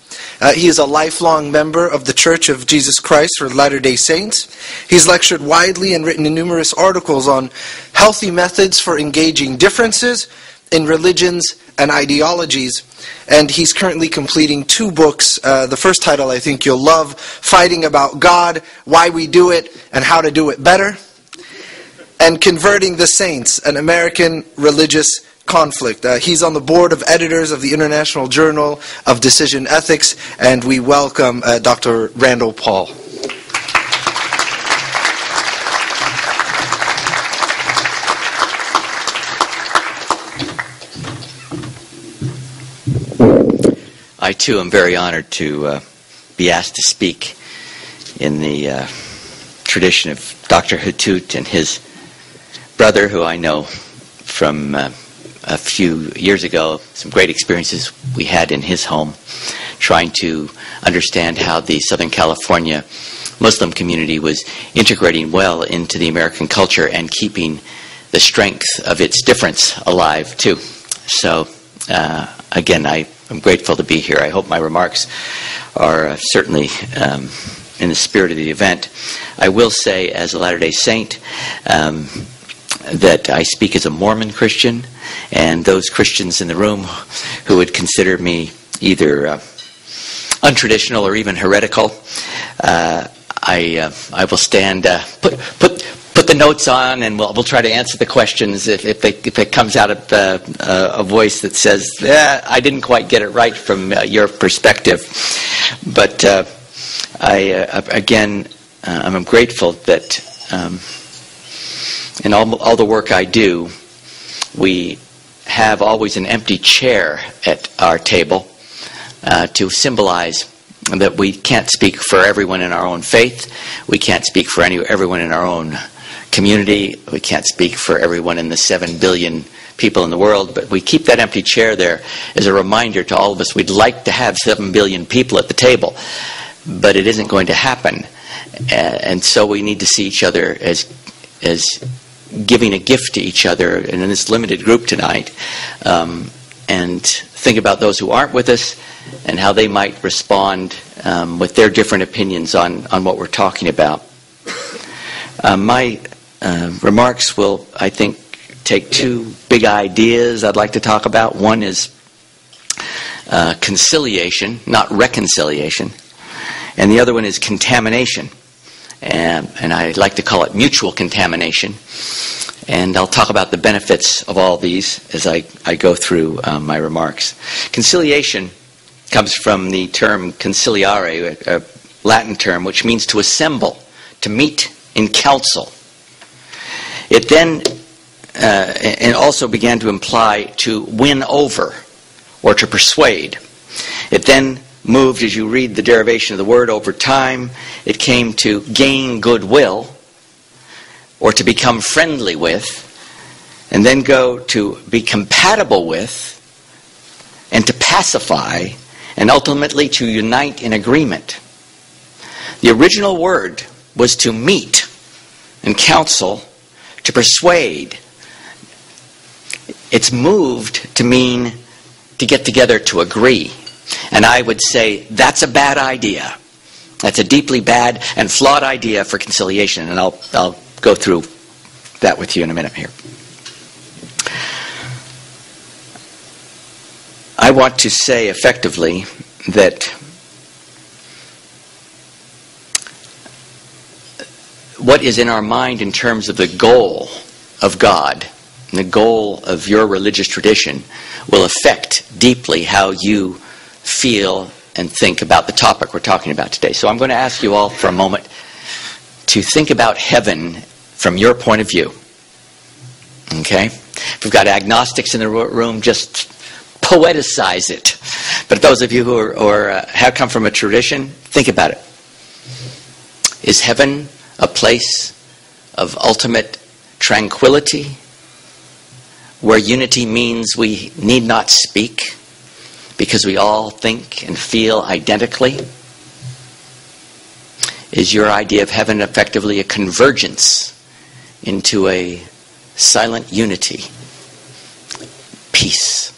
Uh, he is a lifelong member of the Church of Jesus Christ for Latter day Saints. He's lectured widely and written numerous articles on healthy methods for engaging differences in religions and ideologies. And he's currently completing two books. Uh, the first title I think you'll love Fighting About God, Why We Do It, and How to Do It Better and Converting the Saints, an American religious conflict. Uh, he's on the board of editors of the International Journal of Decision Ethics, and we welcome uh, Dr. Randall Paul. I too am very honored to uh, be asked to speak in the uh, tradition of Dr. Hathout and his brother, who I know from uh, a few years ago, some great experiences we had in his home, trying to understand how the Southern California Muslim community was integrating well into the American culture and keeping the strength of its difference alive, too. So, uh, again, I am grateful to be here. I hope my remarks are uh, certainly um, in the spirit of the event. I will say, as a Latter day Saint, um, that I speak as a Mormon Christian, and those Christians in the room who would consider me either uh, untraditional or even heretical, uh, I uh, I will stand uh, put put put the notes on, and we'll we'll try to answer the questions if if, they, if it comes out of uh, a voice that says eh, I didn't quite get it right from your perspective, but I again I'm grateful that. Um, in all, all the work I do, we have always an empty chair at our table uh, to symbolize that we can't speak for everyone in our own faith. We can't speak for any, everyone in our own community. We can't speak for everyone in the 7 billion people in the world. But we keep that empty chair there as a reminder to all of us we'd like to have 7 billion people at the table, but it isn't going to happen. And so we need to see each other as, as giving a gift to each other and in this limited group tonight um, and think about those who aren't with us and how they might respond um, with their different opinions on, on what we're talking about. Uh, my uh, remarks will, I think, take two big ideas I'd like to talk about. One is uh, conciliation, not reconciliation, and the other one is contamination and, and I like to call it mutual contamination. And I'll talk about the benefits of all these as I, I go through um, my remarks. Conciliation comes from the term conciliare, a, a Latin term which means to assemble, to meet in council. It then uh, and also began to imply to win over or to persuade. It then moved, as you read the derivation of the word over time, it came to gain goodwill or to become friendly with, and then go to be compatible with, and to pacify, and ultimately to unite in agreement. The original word was to meet and counsel, to persuade. It's moved to mean to get together to agree. And I would say that's a bad idea. That's a deeply bad and flawed idea for conciliation, and I'll, I'll go through that with you in a minute here. I want to say effectively that what is in our mind in terms of the goal of God, the goal of your religious tradition, will affect deeply how you feel and think about the topic we're talking about today. So I'm going to ask you all for a moment to think about heaven from your point of view. Okay? If we've got agnostics in the room, just poeticize it. But those of you who are, or, uh, have come from a tradition, think about it. Is heaven a place of ultimate tranquility where unity means we need not speak because we all think and feel identically? Is your idea of heaven effectively a convergence into a silent unity? Peace.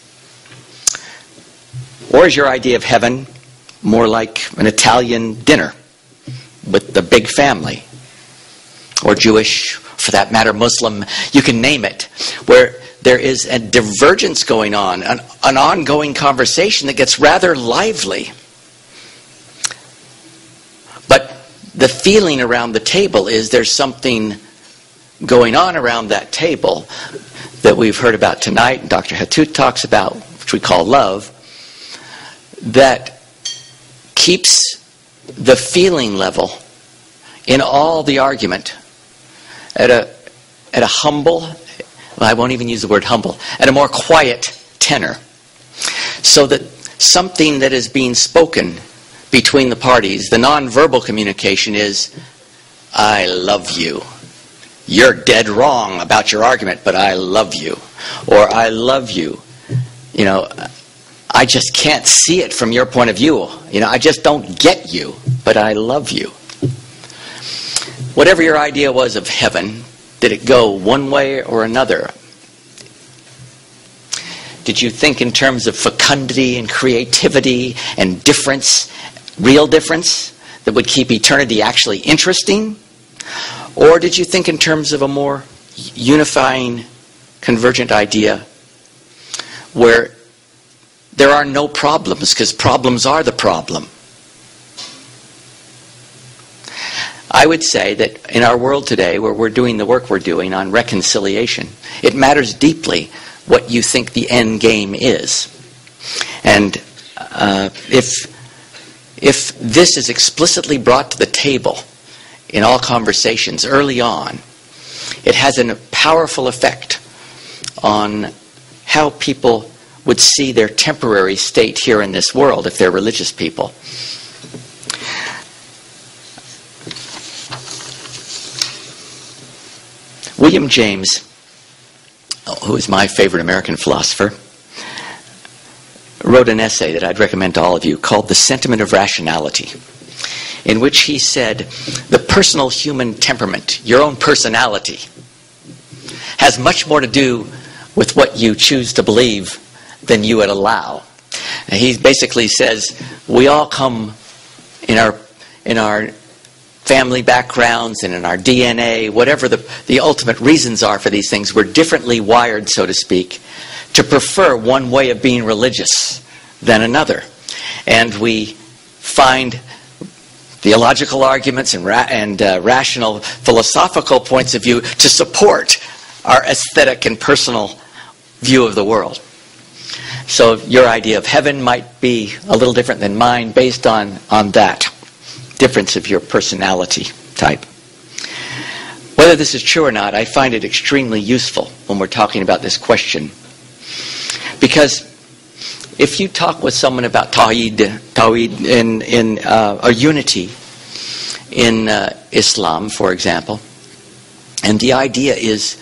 Or is your idea of heaven more like an Italian dinner with the big family? Or Jewish, for that matter, Muslim, you can name it, where there is a divergence going on, an, an ongoing conversation that gets rather lively. But the feeling around the table is there's something going on around that table that we've heard about tonight, and Dr. Hathout talks about, which we call love, that keeps the feeling level in all the argument at a, at a humble, I won't even use the word humble, at a more quiet tenor. So that something that is being spoken between the parties, the nonverbal communication is, I love you. You're dead wrong about your argument, but I love you. Or I love you. You know, I just can't see it from your point of view. You know, I just don't get you, but I love you. Whatever your idea was of heaven, did it go one way or another? Did you think in terms of fecundity and creativity and difference, real difference, that would keep eternity actually interesting? Or did you think in terms of a more unifying, convergent idea where there are no problems because problems are the problem? I would say that in our world today, where we're doing the work we're doing on reconciliation, it matters deeply what you think the end game is. And uh, if, if this is explicitly brought to the table in all conversations early on, it has a powerful effect on how people would see their temporary state here in this world if they're religious people. William James, who is my favorite American philosopher, wrote an essay that I'd recommend to all of you called The Sentiment of Rationality, in which he said the personal human temperament, your own personality, has much more to do with what you choose to believe than you would allow. And he basically says we all come in our in our family backgrounds and in our DNA, whatever the, the ultimate reasons are for these things, we're differently wired, so to speak, to prefer one way of being religious than another. And we find theological arguments and, ra- and uh, rational philosophical points of view to support our aesthetic and personal view of the world. So your idea of heaven might be a little different than mine based on, on that difference of your personality type. Whether this is true or not, I find it extremely useful when we're talking about this question. Because if you talk with someone about Tawhid, Tawhid in, in uh, a unity in uh, Islam, for example, and the idea is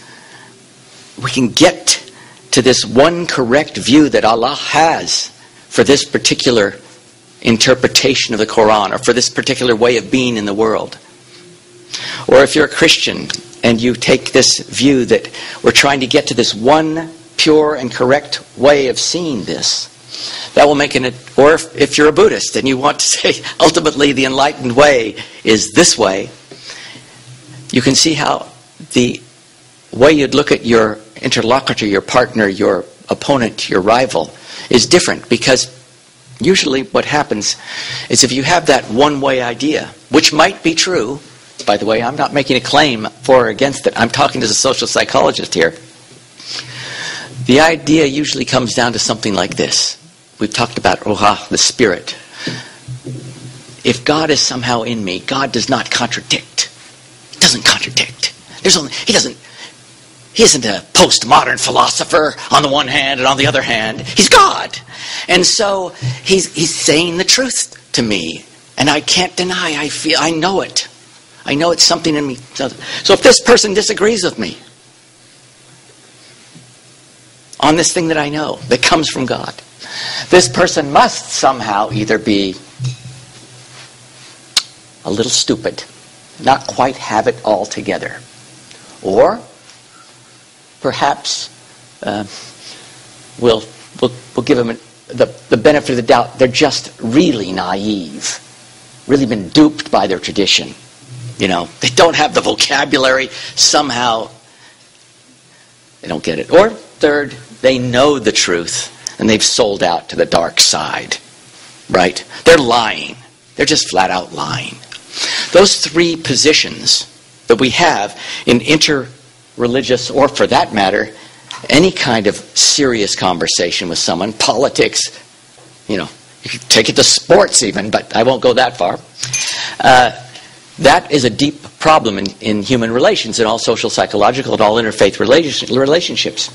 we can get to this one correct view that Allah has for this particular interpretation of the Quran or for this particular way of being in the world. Or if you're a Christian and you take this view that we're trying to get to this one pure and correct way of seeing this, that will make an. Or if, if you're a Buddhist and you want to say ultimately the enlightened way is this way, you can see how the way you'd look at your interlocutor, your partner, your opponent, your rival, is different because usually what happens is if you have that one way idea, which might be true, by the way, I'm not making a claim for or against it, I'm talking as a social psychologist here. The idea usually comes down to something like this. We've talked about Ruha, the spirit. If God is somehow in me, God does not contradict. He doesn't contradict. There's only, he doesn't he isn't a postmodern philosopher on the one hand and on the other hand. He's God. And so he's, he's saying the truth to me. And I can't deny, I feel, I know it. I know it's something in me. So if this person disagrees with me on this thing that I know that comes from God, this person must somehow either be a little stupid, not quite have it all together, or perhaps uh, we'll, we'll, we'll give them the, the benefit of the doubt. They're just really naive, really been duped by their tradition. You know, they don't have the vocabulary. Somehow, they don't get it. Or third, they know the truth and they've sold out to the dark side. Right? They're lying. They're just flat out lying. Those three positions that we have in inter religious, or for that matter, any kind of serious conversation with someone, politics, you know, you can take it to sports even, but I won't go that far. Uh, that is a deep problem in, in human relations, in all social, psychological, and all interfaith relation, relationships.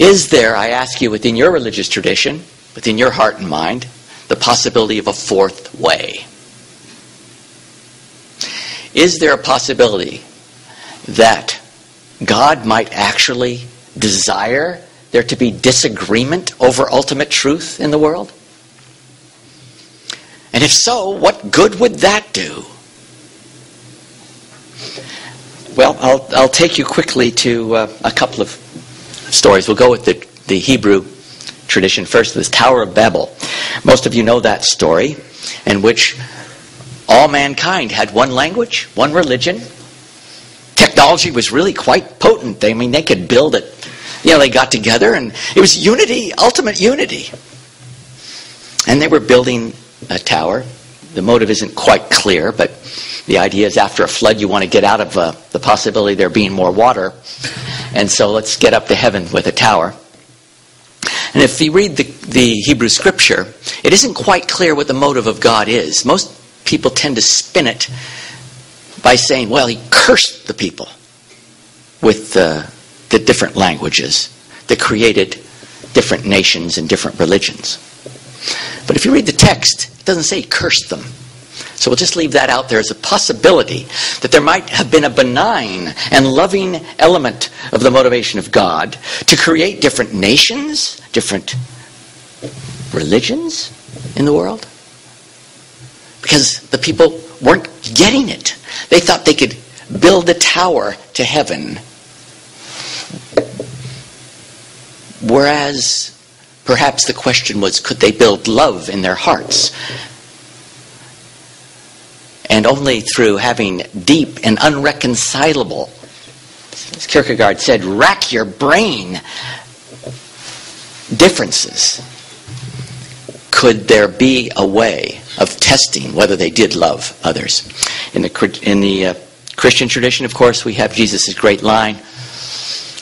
Is there, I ask you, within your religious tradition, within your heart and mind, the possibility of a fourth way? Is there a possibility that God might actually desire there to be disagreement over ultimate truth in the world? And if so, what good would that do? Well, I'll, I'll take you quickly to uh, a couple of stories. We'll go with the, the Hebrew tradition first, this Tower of Babel. Most of you know that story, in which all mankind had one language, one religion, technology was really quite potent. I mean, they could build it. You know, they got together and it was unity, ultimate unity. And they were building a tower. The motive isn't quite clear, but the idea is after a flood, you want to get out of uh, the possibility there being more water. And so let's get up to heaven with a tower. And if you read the, the Hebrew scripture, it isn't quite clear what the motive of God is. Most people tend to spin it by saying, well, he cursed the people with uh, the different languages that created different nations and different religions. But if you read the text, it doesn't say he cursed them. So we'll just leave that out there as a possibility that there might have been a benign and loving element of the motivation of God to create different nations, different religions in the world. Because the people weren't getting it. They thought they could build a tower to heaven. Whereas perhaps the question was could they build love in their hearts? And only through having deep and unreconcilable, as Kierkegaard said, rack your brain differences could there be a way of testing whether they did love others? In the, in the uh, Christian tradition, of course, we have Jesus' great line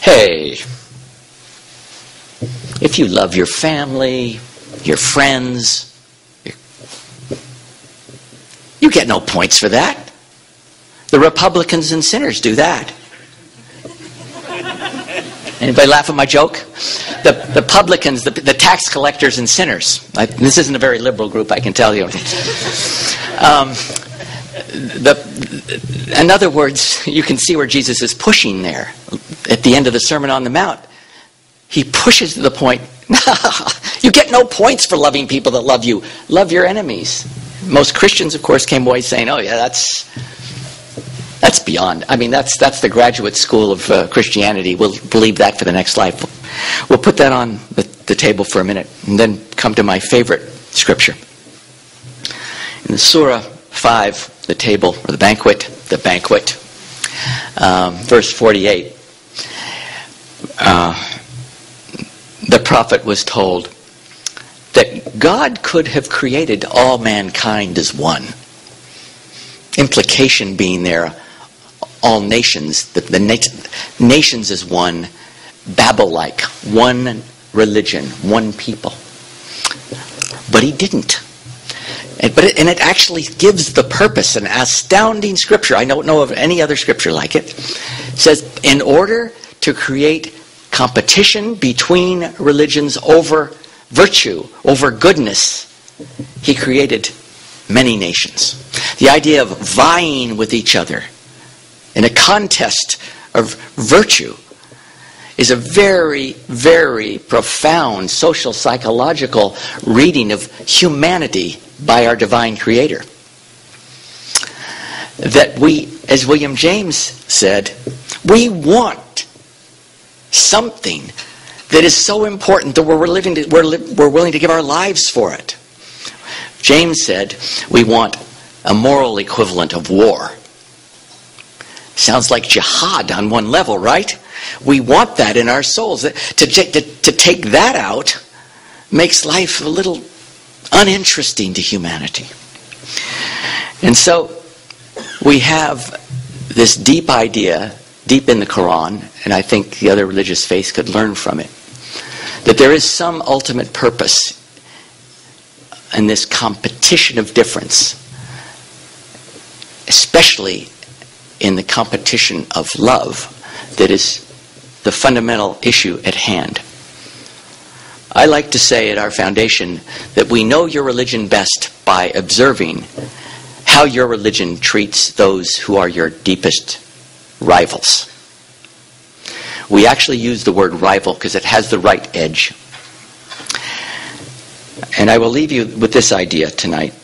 Hey, if you love your family, your friends, you get no points for that. The Republicans and sinners do that. Anybody laugh at my joke? The, the publicans, the, the tax collectors, and sinners. I, this isn't a very liberal group, I can tell you. Um, the, in other words, you can see where Jesus is pushing there at the end of the Sermon on the Mount. He pushes to the point you get no points for loving people that love you. Love your enemies. Most Christians, of course, came away saying, oh, yeah, that's. That's beyond. I mean, that's that's the graduate school of uh, Christianity. We'll believe that for the next life. We'll put that on the, the table for a minute, and then come to my favorite scripture. In the Surah 5, the table, or the banquet, the banquet, um, verse 48, uh, the prophet was told that God could have created all mankind as one. Implication being there, all nations, the, the na- nations as one, Babel like, one religion, one people. But he didn't. And, but it, and it actually gives the purpose, an astounding scripture. I don't know of any other scripture like it. it says, in order to create competition between religions over virtue, over goodness, he created many nations. The idea of vying with each other in a contest of virtue is a very, very profound social psychological reading of humanity by our divine creator. That we, as William James said, we want something that is so important that we're, living to, we're, we're willing to give our lives for it. James said, we want a moral equivalent of war. Sounds like jihad on one level, right? We want that in our souls. To, to, to take that out makes life a little uninteresting to humanity. And so we have this deep idea, deep in the Quran, and I think the other religious faiths could learn from it, that there is some ultimate purpose in this competition of difference, especially in the competition of love that is the fundamental issue at hand. I like to say at our foundation that we know your religion best by observing how your religion treats those who are your deepest rivals. We actually use the word rival because it has the right edge. And I will leave you with this idea tonight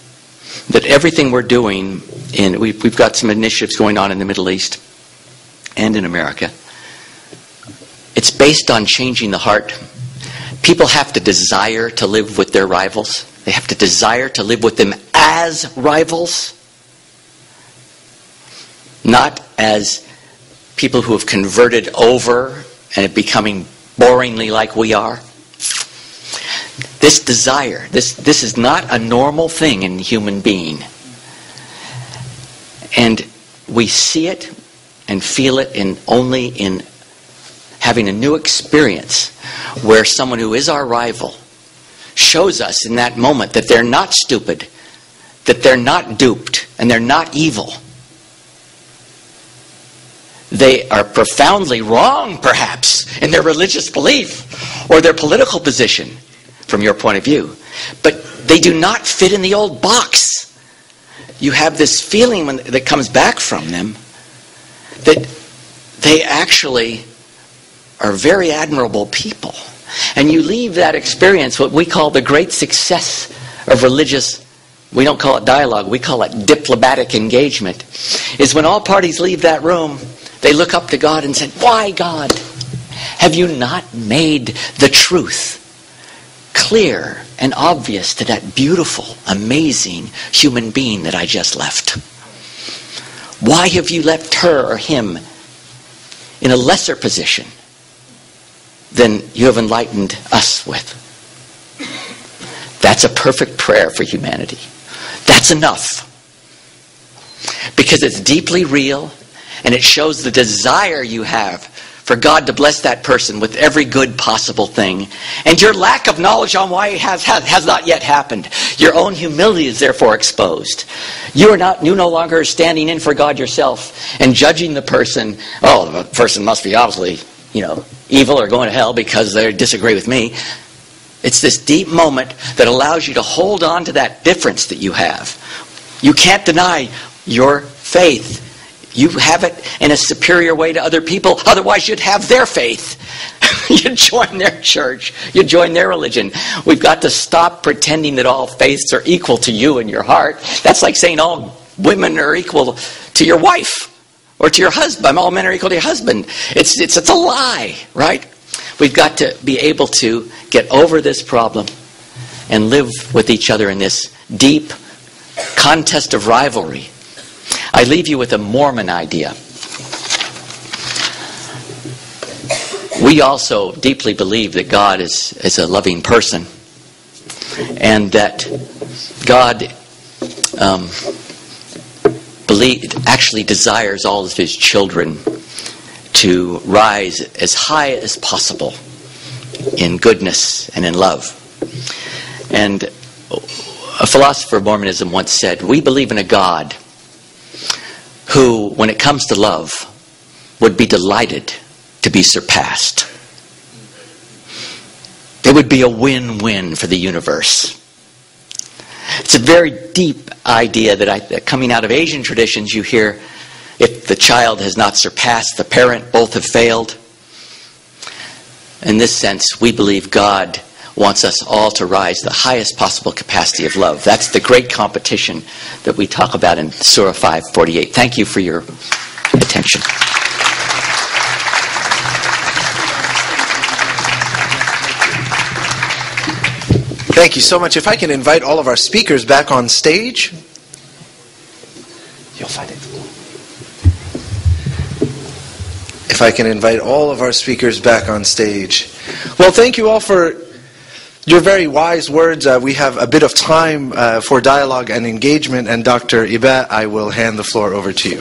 that everything we're doing in we've, we've got some initiatives going on in the Middle East and in America. It's based on changing the heart People have to desire to live with their rivals. They have to desire to live with them as rivals, not as people who have converted over and are becoming boringly like we are. This desire, this, this is not a normal thing in human being. And we see it and feel it in only in having a new experience where someone who is our rival shows us in that moment that they're not stupid, that they're not duped, and they're not evil. They are profoundly wrong, perhaps, in their religious belief or their political position from your point of view. But they do not fit in the old box. You have this feeling when, that comes back from them that they actually are very admirable people. And you leave that experience, what we call the great success of religious, we don't call it dialogue, we call it diplomatic engagement, is when all parties leave that room, they look up to God and say, Why, God, have you not made the truth clear and obvious to that beautiful, amazing human being that I just left? Why have you left her or him in a lesser position? than you have enlightened us with. That's a perfect prayer for humanity. That's enough. Because it's deeply real and it shows the desire you have for God to bless that person with every good possible thing. And your lack of knowledge on why it has, has, has not yet happened. Your own humility is therefore exposed. You are not you no longer standing in for God yourself and judging the person, oh, the person must be obviously you know, evil or going to hell because they disagree with me. It's this deep moment that allows you to hold on to that difference that you have. You can't deny your faith. You have it in a superior way to other people, otherwise, you'd have their faith. you'd join their church, you'd join their religion. We've got to stop pretending that all faiths are equal to you in your heart. That's like saying all women are equal to your wife or to your husband. All men are equal to your husband. It's, it's, it's a lie, right? We've got to be able to get over this problem and live with each other in this deep contest of rivalry. I leave you with a Mormon idea. We also deeply believe that God is, is a loving person and that God um, believe, actually desires all of his children to rise as high as possible in goodness and in love. And a philosopher of Mormonism once said, We believe in a God who, when it comes to love, would be delighted to be surpassed. It would be a win win for the universe. It's a very deep idea that, I, that coming out of Asian traditions, you hear if the child has not surpassed the parent, both have failed. In this sense, we believe God wants us all to rise the highest possible capacity of love. That's the great competition that we talk about in Surah 548. Thank you for your attention. Thank you so much. If I can invite all of our speakers back on stage. You'll find it. If I can invite all of our speakers back on stage. Well, thank you all for your very wise words. Uh, we have a bit of time uh, for dialogue and engagement, and Dr. Iba, I will hand the floor over to you.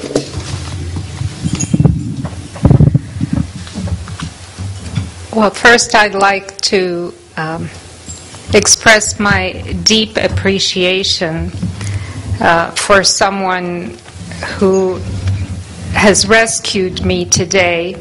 Well, first, I'd like to um, express my deep appreciation uh, for someone who has rescued me today.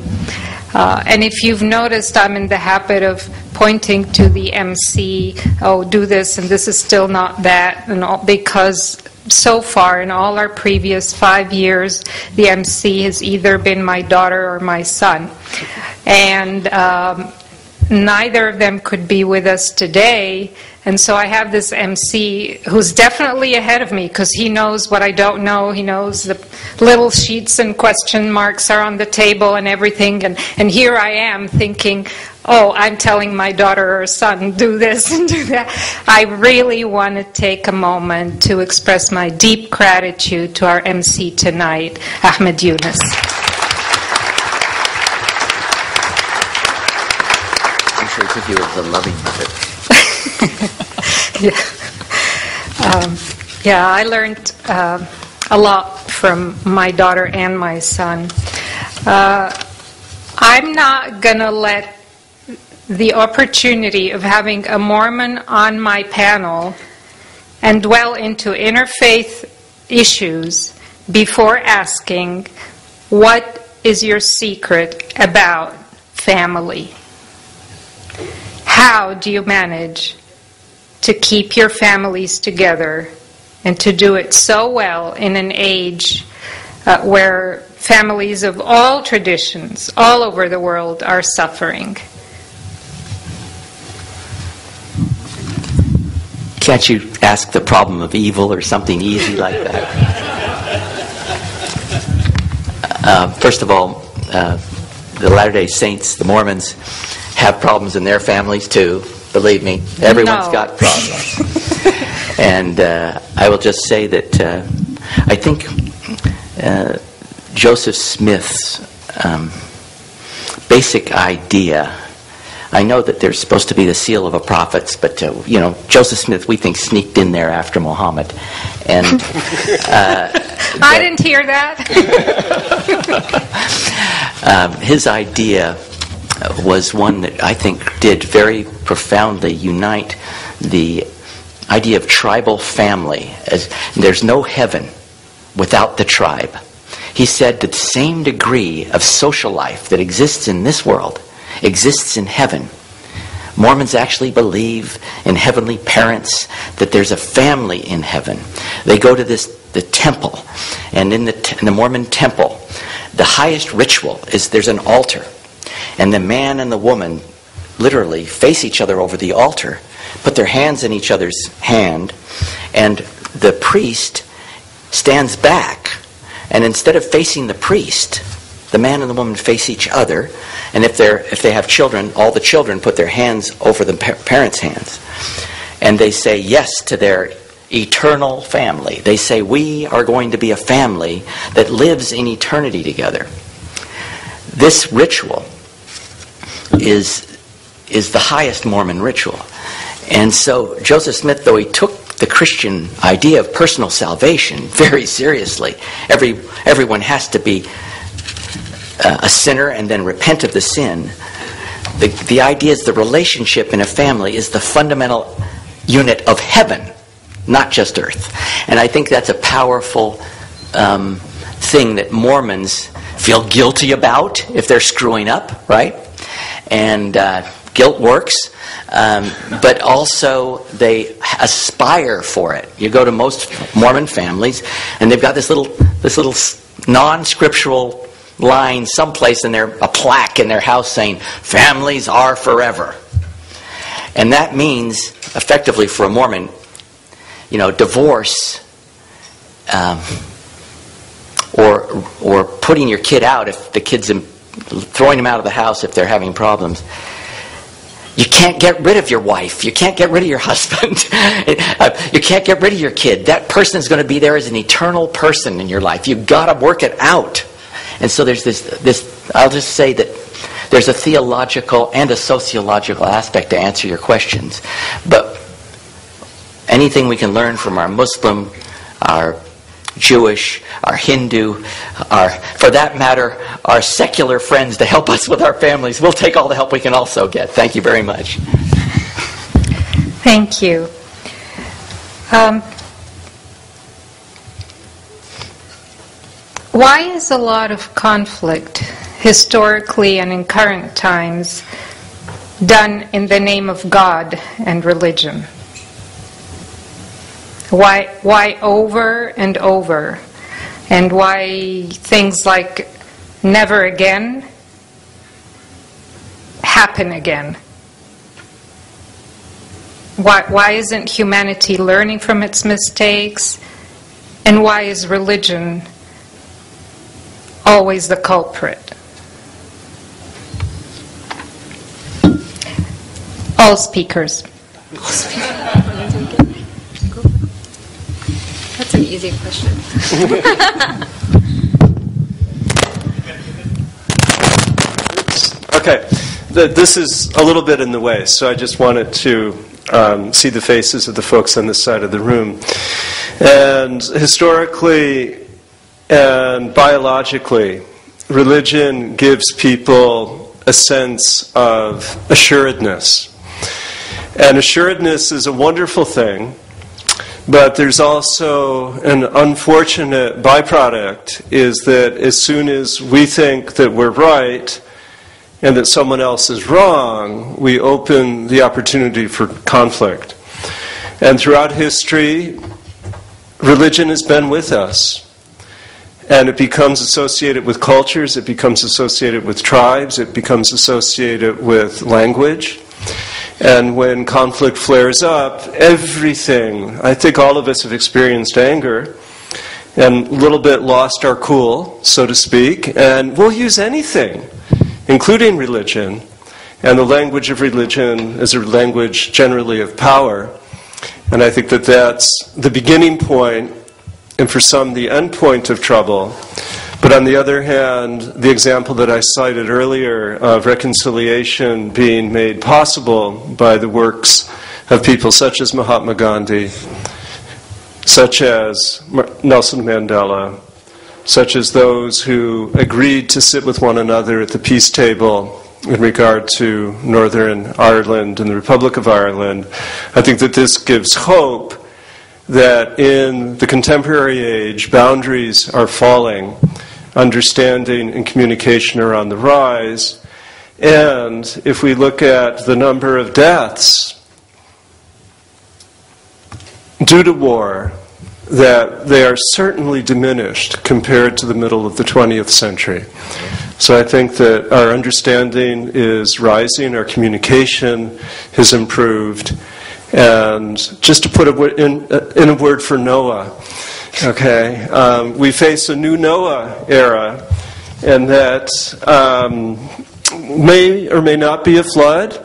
Uh, and if you've noticed, I'm in the habit of pointing to the MC, oh, do this, and this is still not that, and all, because so far in all our previous five years, the MC has either been my daughter or my son. And um, neither of them could be with us today. And so I have this MC who's definitely ahead of me because he knows what I don't know. He knows the little sheets and question marks are on the table and everything. And, and here I am thinking, oh, I'm telling my daughter or son, do this and do that. I really want to take a moment to express my deep gratitude to our MC tonight, Ahmed Younis. of you as a loving mother. yeah. Um, yeah, I learned uh, a lot from my daughter and my son. Uh, I'm not going to let the opportunity of having a Mormon on my panel and dwell into interfaith issues before asking, What is your secret about family? How do you manage to keep your families together and to do it so well in an age uh, where families of all traditions all over the world are suffering? Can't you ask the problem of evil or something easy like that? Uh, first of all, uh, the Latter day Saints, the Mormons, have problems in their families too. Believe me, everyone's No. got problems. and uh, I will just say that uh, I think uh, Joseph Smith's um, basic idea. I know that there's supposed to be the seal of a prophet, but uh, you know Joseph Smith we think sneaked in there after Muhammad, and I didn't hear that. um, his idea uh, was one that I think did very profoundly unite the idea of tribal family. As there's no heaven without the tribe. he said that the same degree of social life that exists in this world exists in heaven. Mormons actually believe in heavenly parents, that there's a family in heaven. They go to this the temple, and in the, in the Mormon temple, the highest ritual is there's an altar, and the man and the woman literally face each other over the altar, put their hands in each other's hand, and the priest stands back, and instead of facing the priest, the man and the woman face each other, and if they're if they have children, all the children put their hands over the parents' hands, and they say yes to their eternal family. They say we are going to be a family that lives in eternity together. This ritual is is the highest Mormon ritual. And so Joseph Smith, though he took the Christian idea of personal salvation very seriously, every, everyone has to be uh, a sinner and then repent of the sin. The, the idea is the relationship in a family is the fundamental unit of heaven, not just earth. And I think that's a powerful um, thing that Mormons feel guilty about if they're screwing up, right? And uh, guilt works, um, but also they aspire for it. You go to most Mormon families, and they've got this little this little non-scriptural line someplace in their a plaque in their house saying families are forever and that means effectively for a mormon you know divorce um, or or putting your kid out if the kid's in, throwing them out of the house if they're having problems you can't get rid of your wife. You can't get rid of your husband. Uh, you can't get rid of your kid. That person is going to be there as an eternal person in your life. You've got to work it out. And so there's this, this, I'll just say that there's a theological and a sociological aspect to answer your questions. But anything we can learn from our Muslim, our Jewish, our Hindu, our, for that matter, our secular friends to help us with our families, we'll take all the help we can also get. Thank you very much. Thank you. Um, Why is a lot of conflict, historically and in current times, done in the name of God and religion? Why, why over and over? And why things like never again happen again? Why, why isn't humanity learning from its mistakes? And why is religion always the culprit. All speakers. That's an easy question. okay, the, this is a little bit in the way, so I just wanted to um, see the faces of the folks on this side of the room. And historically, and biologically, religion gives people a sense of assuredness. And assuredness is a wonderful thing, but there's also an unfortunate byproduct is that as soon as we think that we're right and that someone else is wrong, we open the opportunity for conflict. And throughout history, religion has been with us. And it becomes associated with cultures, it becomes associated with tribes, it becomes associated with language. And when conflict flares up, everything, I think all of us have experienced anger and a little bit lost our cool, so to speak, and we'll use anything, including religion. And the language of religion is a language generally of power. And I think that that's the beginning point and for some, the end point of trouble. But on the other hand, the example that I cited earlier of reconciliation being made possible by the works of people such as Mahatma Gandhi, such as Nelson Mandela, such as those who agreed to sit with one another at the peace table in regard to Northern Ireland and the Republic of Ireland, I think that this gives hope that in the contemporary age, boundaries are falling understanding and communication are on the rise. And if we look at the number of deaths due to war, that they are certainly diminished compared to the middle of the 20th century. So I think that our understanding is rising, our communication has improved. And just to put a, in, uh, in a word for Noah, okay, um, we face a new Noah era, and that um, may or may not be a flood.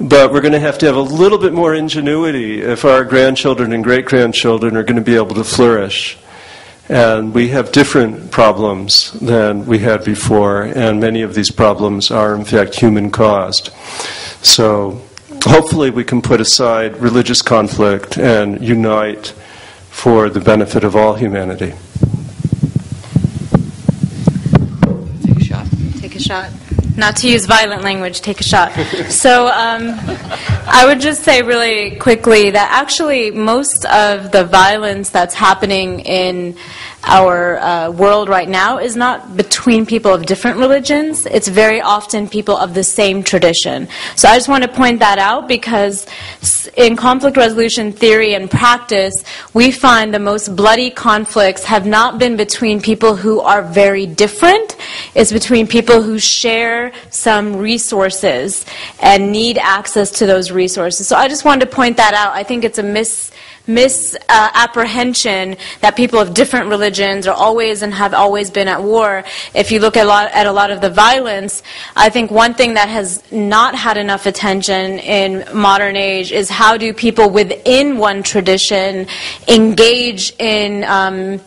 But we're going to have to have a little bit more ingenuity if our grandchildren and great grandchildren are going to be able to flourish. And we have different problems than we had before, and many of these problems are, in fact, human caused. So hopefully, we can put aside religious conflict and unite for the benefit of all humanity. Take a shot. Take a shot not to use violent language, take a shot. So um, I would just say really quickly that actually most of the violence that's happening in our uh, world right now is not between people of different religions. It's very often people of the same tradition. So I just want to point that out because in conflict resolution theory and practice, we find the most bloody conflicts have not been between people who are very different. It's between people who share some resources and need access to those resources. So I just wanted to point that out. I think it's a mis misapprehension uh, that people of different religions are always and have always been at war. If you look at a, lot, at a lot of the violence, I think one thing that has not had enough attention in modern age is how do people within one tradition engage in um,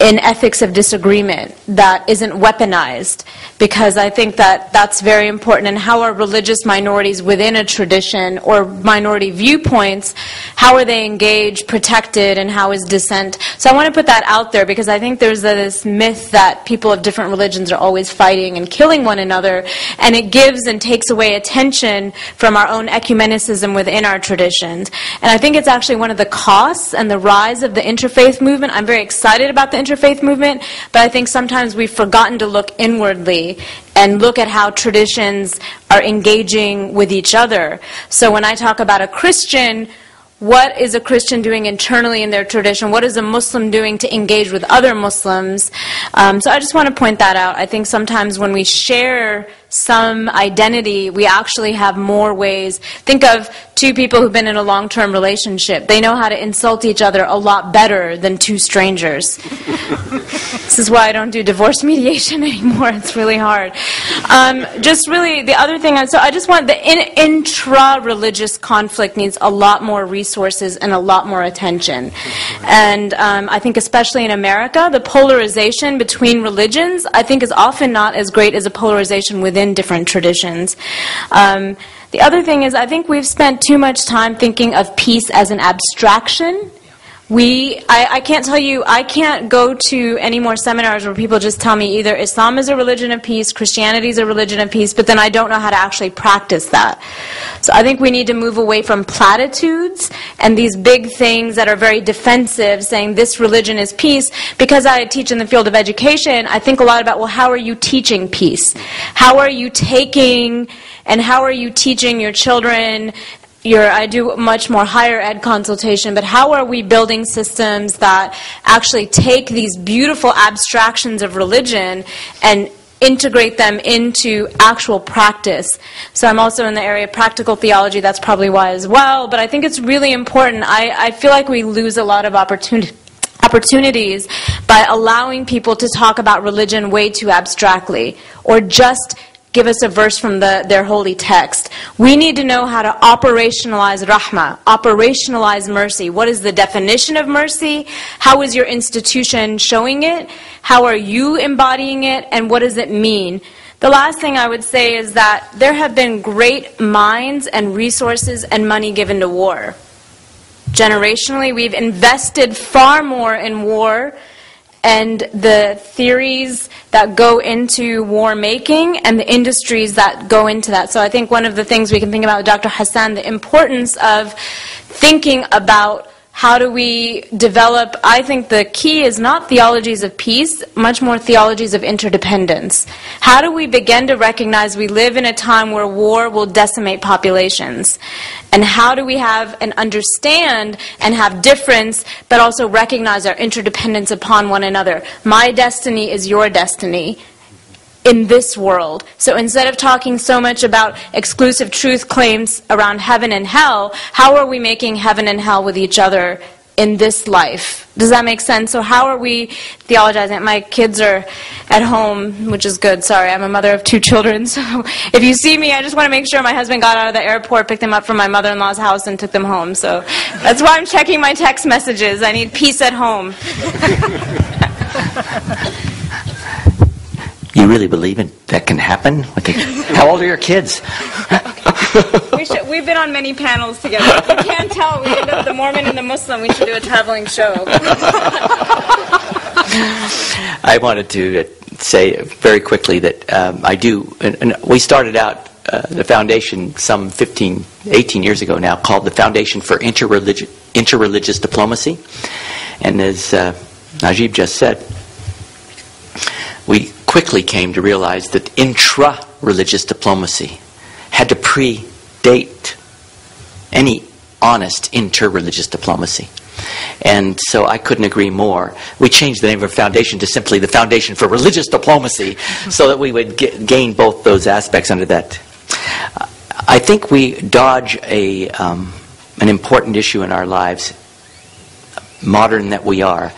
in ethics of disagreement that isn't weaponized because I think that that's very important. And how are religious minorities within a tradition or minority viewpoints how are they engaged protected and how is dissent? So I want to put that out there because I think there's this myth that people of different religions are always fighting and killing one another and it gives and takes away attention from our own ecumenicism within our traditions. And I think it's actually one of the costs and the rise of the interfaith movement. I'm very excited about the interfaith movement, but I think sometimes we've forgotten to look inwardly and look at how traditions are engaging with each other. So when I talk about a Christian, what is a Christian doing internally in their tradition? What is a Muslim doing to engage with other Muslims? Um, so I just want to point that out. I think sometimes when we share some identity, we actually have more ways. Think of two people who've been in a long term relationship. They know how to insult each other a lot better than two strangers. this is why I don't do divorce mediation anymore. It's really hard. Um, just really, the other thing, so I just want the in, intra religious conflict needs a lot more resources and a lot more attention. And um, I think, especially in America, the polarization between religions, I think, is often not as great as a polarization within within different traditions. Um, the other thing is, I think we've spent too much time thinking of peace as an abstraction we, I, I, can't tell you, I can't go to any more seminars where people just tell me either Islam is a religion of peace, Christianity is a religion of peace, but then I don't know how to actually practice that. So I think we need to move away from platitudes and these big things that are very defensive, saying this religion is peace. Because I teach in the field of education, I think a lot about, well, how are you teaching peace? How are you taking and how are you teaching your children I do much more higher ed consultation, but how are we building systems that actually take these beautiful abstractions of religion and integrate them into actual practice. So I'm also in the area of practical theology, that's probably why as well, but I think it's really important. I, I feel like we lose a lot of opportunities by allowing people to talk about religion way too abstractly or just give us a verse from the, their holy text. We need to know how to operationalize rahmah, operationalize mercy. What is the definition of mercy? How is your institution showing it? How are you embodying it? And what does it mean? The last thing I would say is that there have been great minds and resources and money given to war. Generationally, we've invested far more in war and the theories that go into war making and the industries that go into that. So I think one of the things we can think about with Dr. Hassan, the importance of thinking about how do we develop? I think the key is not theologies of peace, much more theologies of interdependence. How do we begin to recognize we live in a time where war will decimate populations? And how do we have and understand and have difference, but also recognize our interdependence upon one another? My destiny is your destiny in this world. So instead of talking so much about exclusive truth claims around heaven and hell, how are we making heaven and hell with each other in this life? Does that make sense? So how are we theologizing? My kids are at home, which is good. Sorry, I'm a mother of two children. So if you see me, I just want to make sure my husband got out of the airport, picked them up from my mother-in-law's house, and took them home. So that's why I'm checking my text messages. I need peace at home. You really believe it, that can happen? How old are your kids? we should, we've been on many panels together. You can't tell. We end up the Mormon and the Muslim. We should do a traveling show. I wanted to say very quickly that um, I do, and, and we started out uh, the foundation some 15, 18 years ago now called the Foundation for Interreligious, Interreligious Diplomacy. And as uh, Najeeba just said, we quickly came to realize that intra religious diplomacy had to predate any honest inter-religious diplomacy. And so I couldn't agree more. We changed the name of our foundation to simply the Foundation for Religious Diplomacy so that we would get, gain both those aspects under that. I think we dodge a, um, an important issue in our lives, modern that we are,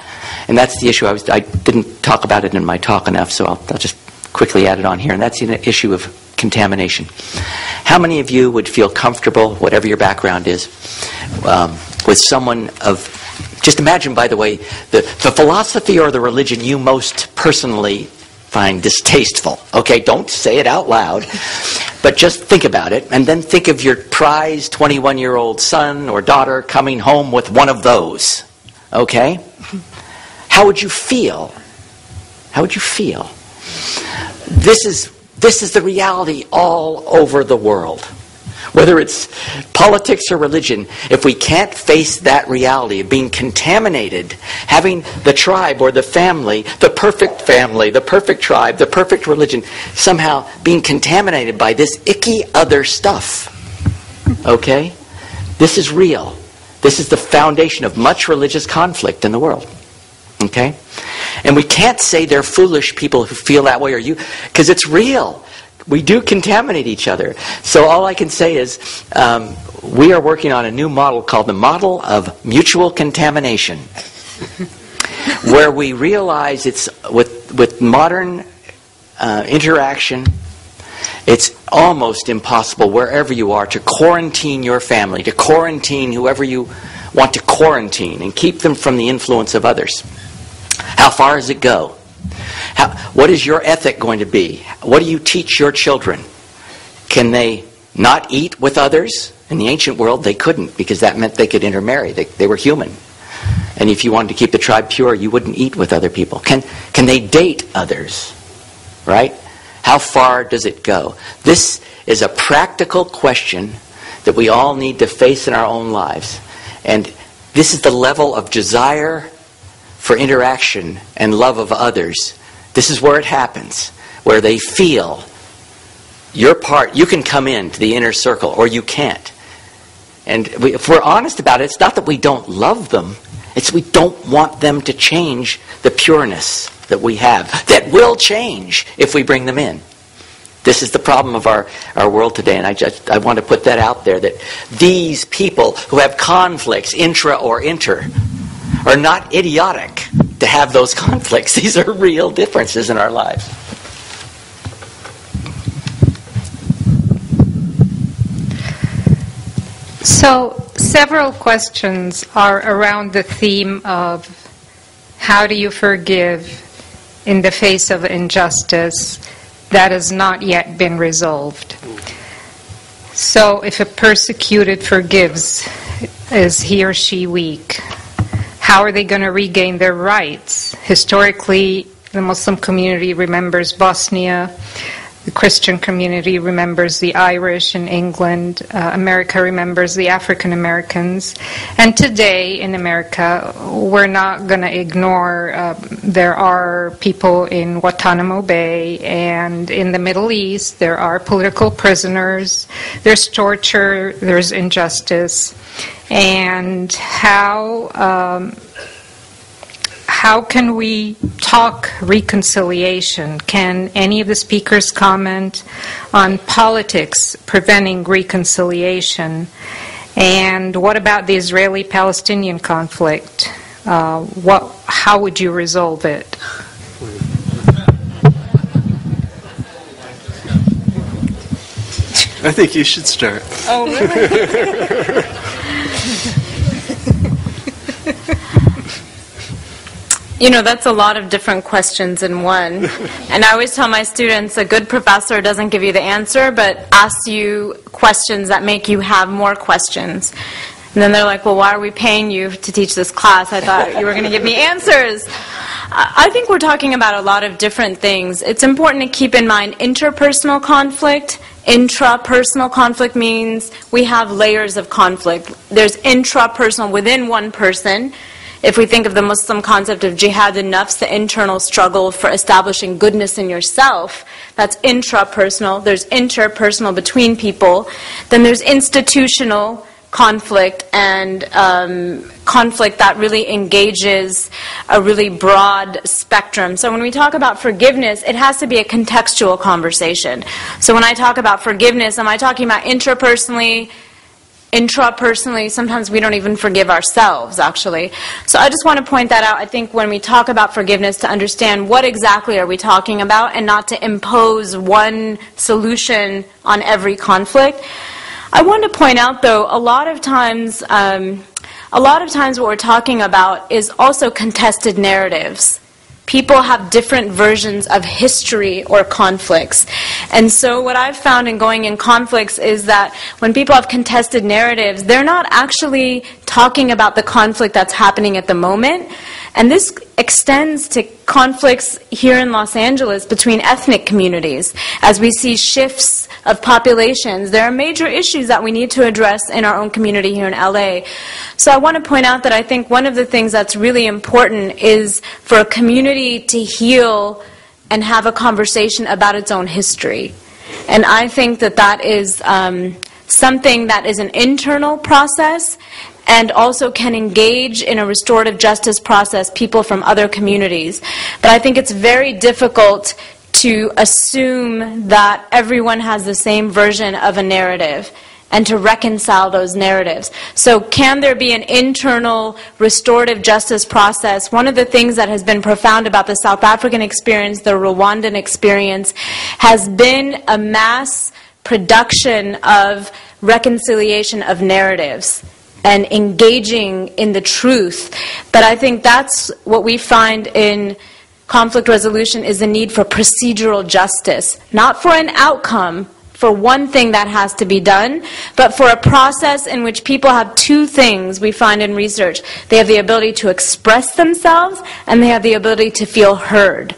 and that's the issue I, was, I didn't talk about it in my talk enough, so I'll, I'll just quickly add it on here. And that's the issue of contamination. How many of you would feel comfortable, whatever your background is, um, with someone of just imagine, by the way, the, the philosophy or the religion you most personally find distasteful. Okay, don't say it out loud, but just think about it, and then think of your prized 21 year old son or daughter coming home with one of those. Okay? How would you feel? How would you feel? This is, this is the reality all over the world. Whether it's politics or religion, if we can't face that reality of being contaminated, having the tribe or the family, the perfect family, the perfect tribe, the perfect religion, somehow being contaminated by this icky other stuff. Okay? This is real. This is the foundation of much religious conflict in the world. Okay? And we can't say they're foolish people who feel that way or you, because it's real. We do contaminate each other. So all I can say is um, we are working on a new model called the model of mutual contamination, where we realize it's with, with modern uh, interaction, it's almost impossible wherever you are to quarantine your family, to quarantine whoever you want to quarantine and keep them from the influence of others. How far does it go? How, what is your ethic going to be? What do you teach your children? Can they not eat with others? In the ancient world, they couldn't because that meant they could intermarry. They, they were human. And if you wanted to keep the tribe pure, you wouldn't eat with other people. Can, can they date others? Right? How far does it go? This is a practical question that we all need to face in our own lives. And this is the level of desire for interaction and love of others, this is where it happens, where they feel your part, you can come into the inner circle or you can't. And we, if we're honest about it, it's not that we don't love them, it's we don't want them to change the pureness that we have, that will change if we bring them in. This is the problem of our, our world today, and I just I want to put that out there that these people who have conflicts, intra or inter, are not idiotic to have those conflicts. These are real differences in our lives. So, several questions are around the theme of how do you forgive in the face of injustice that has not yet been resolved. So, if a persecuted forgives, is he or she weak? How are they going to regain their rights? Historically, the Muslim community remembers Bosnia, the Christian community remembers the Irish in England. Uh, America remembers the African Americans. And today in America, we're not going to ignore uh, there are people in Guantanamo Bay and in the Middle East. There are political prisoners. There's torture. There's injustice. And how. Um, how can we talk reconciliation? Can any of the speakers comment on politics preventing reconciliation? And what about the Israeli Palestinian conflict? Uh, what, how would you resolve it? I think you should start. Oh, really? You know, that's a lot of different questions in one. and I always tell my students a good professor doesn't give you the answer, but asks you questions that make you have more questions. And then they're like, well, why are we paying you to teach this class? I thought you were going to give me answers. I think we're talking about a lot of different things. It's important to keep in mind interpersonal conflict. Intrapersonal conflict means we have layers of conflict. There's intrapersonal within one person if we think of the Muslim concept of jihad and nafs, the internal struggle for establishing goodness in yourself, that's intrapersonal. There's interpersonal between people. Then there's institutional conflict and um, conflict that really engages a really broad spectrum. So when we talk about forgiveness, it has to be a contextual conversation. So when I talk about forgiveness, am I talking about interpersonally? Intrapersonally, sometimes we don't even forgive ourselves, actually. So I just want to point that out. I think when we talk about forgiveness, to understand what exactly are we talking about and not to impose one solution on every conflict. I want to point out, though, a lot of times, um, a lot of times what we're talking about is also contested narratives people have different versions of history or conflicts. And so, what I've found in going in conflicts is that when people have contested narratives, they're not actually talking about the conflict that's happening at the moment. And this extends to conflicts here in Los Angeles between ethnic communities. As we see shifts of populations, there are major issues that we need to address in our own community here in LA. So I want to point out that I think one of the things that's really important is for a community to heal and have a conversation about its own history. And I think that that is um, something that is an internal process and also can engage in a restorative justice process people from other communities. But I think it's very difficult to assume that everyone has the same version of a narrative and to reconcile those narratives. So, can there be an internal restorative justice process? One of the things that has been profound about the South African experience, the Rwandan experience, has been a mass production of reconciliation of narratives and engaging in the truth. But I think that's what we find in conflict resolution is the need for procedural justice, not for an outcome, for one thing that has to be done, but for a process in which people have two things we find in research. They have the ability to express themselves and they have the ability to feel heard.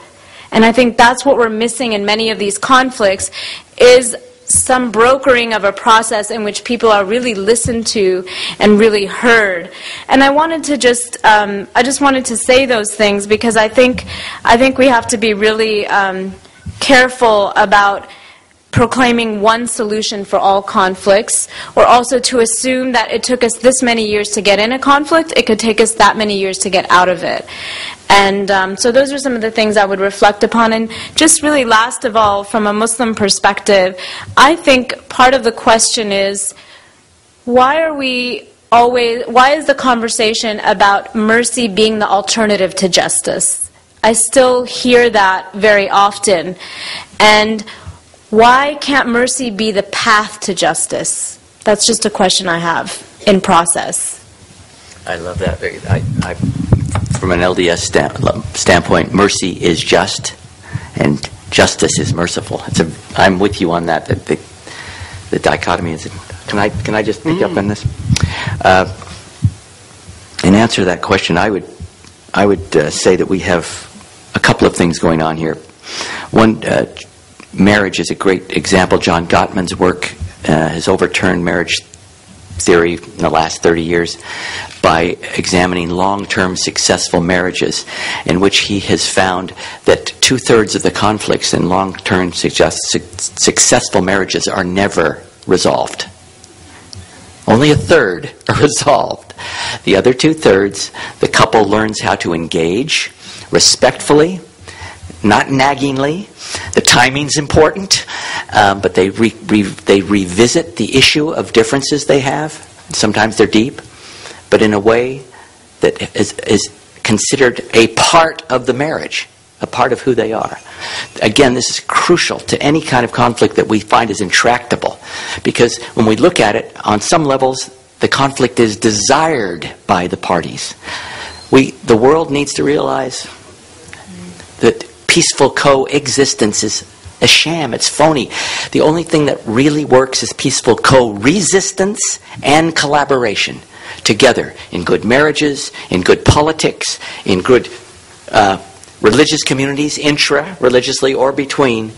And I think that's what we're missing in many of these conflicts is some brokering of a process in which people are really listened to and really heard. And I wanted to just, um, I just wanted to say those things because I think, I think we have to be really um, careful about proclaiming one solution for all conflicts, or also to assume that it took us this many years to get in a conflict, it could take us that many years to get out of it. And um, so those are some of the things I would reflect upon. And just really last of all, from a Muslim perspective, I think part of the question is why are we always, why is the conversation about mercy being the alternative to justice? I still hear that very often. And why can't mercy be the path to justice? That's just a question I have in process. I love that. I, I, from an LDS stand, standpoint, mercy is just, and justice is merciful. It's a, I'm with you on that. The, the, the dichotomy is. Can I can I just pick mm. up on this? Uh, in answer to that question, I would I would uh, say that we have a couple of things going on here. One, uh, marriage is a great example. John Gottman's work uh, has overturned marriage theory in the last 30 years by examining long term successful marriages, in which he has found that two thirds of the conflicts in long term success, successful marriages are never resolved. Only a third are resolved. The other two thirds, the couple learns how to engage respectfully, not naggingly. The timing's important, um, but they, re- re- they revisit the issue of differences they have. Sometimes they're deep, but in a way that is, is considered a part of the marriage, a part of who they are. Again, this is crucial to any kind of conflict that we find is intractable, because when we look at it, on some levels, the conflict is desired by the parties. We, the world needs to realize that peaceful coexistence is a sham, it's phony. The only thing that really works is peaceful co-resistance and collaboration together in good marriages, in good politics, in good uh, religious communities, intra-religiously or between.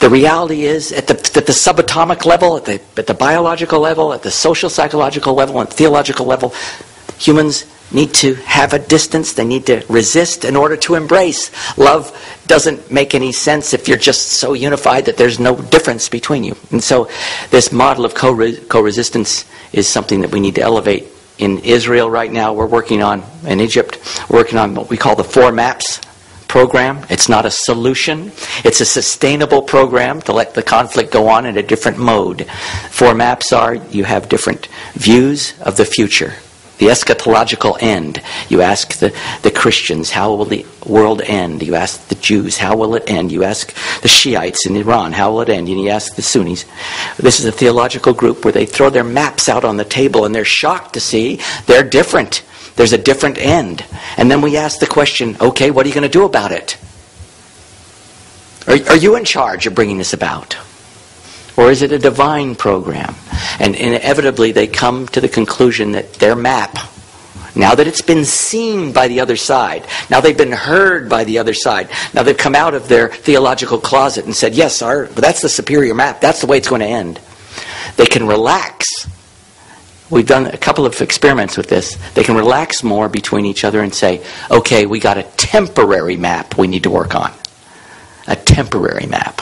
The reality is, at the, at the subatomic level, at the, at the biological level, at the social psychological level, and theological level, humans need to have a distance. They need to resist in order to embrace. Love doesn't make any sense if you're just so unified that there's no difference between you. And so, this model of co resistance is something that we need to elevate. In Israel right now, we're working on, in Egypt, working on what we call the Four Maps program. It's not a solution. It's a sustainable program to let the conflict go on in a different mode. Four maps are you have different views of the future the eschatological end. You ask the, the Christians, how will the world end? You ask the Jews, how will it end? You ask the Shiites in Iran, how will it end? And you ask the Sunnis. This is a theological group where they throw their maps out on the table and they're shocked to see they're different. There's a different end. And then we ask the question, okay, what are you going to do about it? Are, are you in charge of bringing this about? Or is it a divine program? And inevitably, they come to the conclusion that their map, now that it's been seen by the other side, now they've been heard by the other side, now they've come out of their theological closet and said, yes, our, that's the superior map, that's the way it's going to end. They can relax. We've done a couple of experiments with this. They can relax more between each other and say, okay, we got a temporary map we need to work on. A temporary map.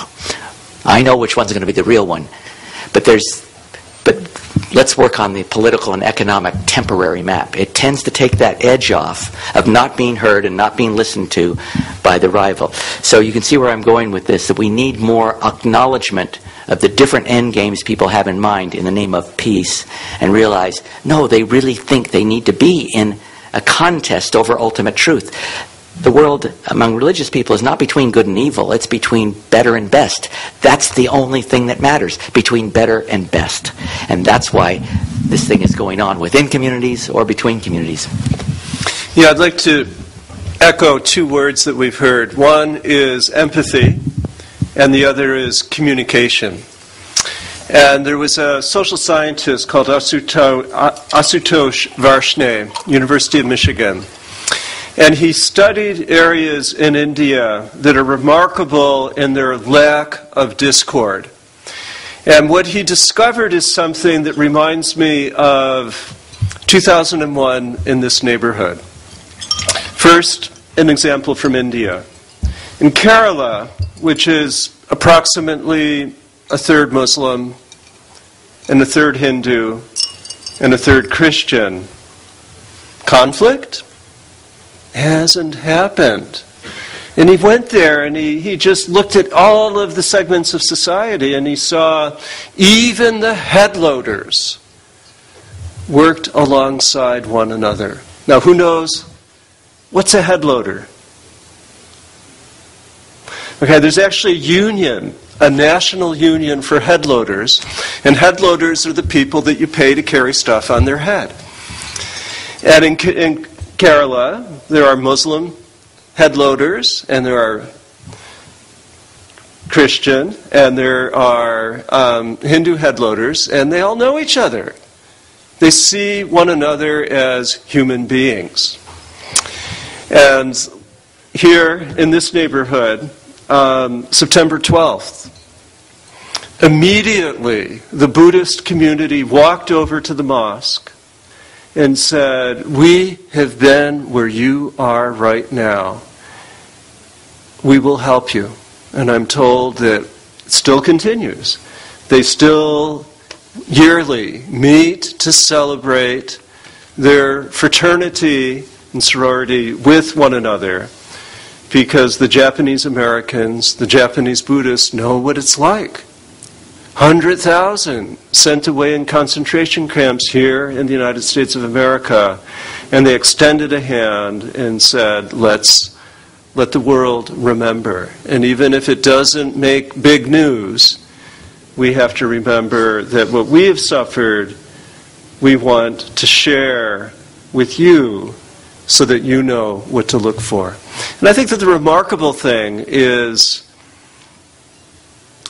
I know which one's going to be the real one. But there's but let's work on the political and economic temporary map. It tends to take that edge off of not being heard and not being listened to by the rival. So you can see where I'm going with this that we need more acknowledgement of the different end games people have in mind in the name of peace and realize no, they really think they need to be in a contest over ultimate truth the world among religious people is not between good and evil, it's between better and best. That's the only thing that matters, between better and best. And that's why this thing is going on within communities or between communities. Yeah, I'd like to echo two words that we've heard. One is empathy, and the other is communication. And there was a social scientist called Ashutosh Varshney, University of Michigan and he studied areas in India that are remarkable in their lack of discord. And what he discovered is something that reminds me of 2001 in this neighborhood. First, an example from India. In Kerala, which is approximately a third Muslim and a third Hindu and a third Christian, conflict? Hasn't happened. And he went there and he, he just looked at all of the segments of society and he saw even the headloaders worked alongside one another. Now, who knows? What's a headloader? Okay, there's actually a union, a national union for headloaders, and headloaders are the people that you pay to carry stuff on their head. And in, in Kerala, there are Muslim headloaders, and there are Christian, and there are um, Hindu headloaders, and they all know each other. They see one another as human beings. And here in this neighborhood, um, September 12th. Immediately, the Buddhist community walked over to the mosque and said, We have been where you are right now. We will help you. And I'm told that it still continues. They still yearly meet to celebrate their fraternity and sorority with one another because the Japanese Americans, the Japanese Buddhists know what it's like. 100,000 sent away in concentration camps here in the United States of America. And they extended a hand and said, let's let the world remember. And even if it doesn't make big news, we have to remember that what we have suffered, we want to share with you so that you know what to look for. And I think that the remarkable thing is,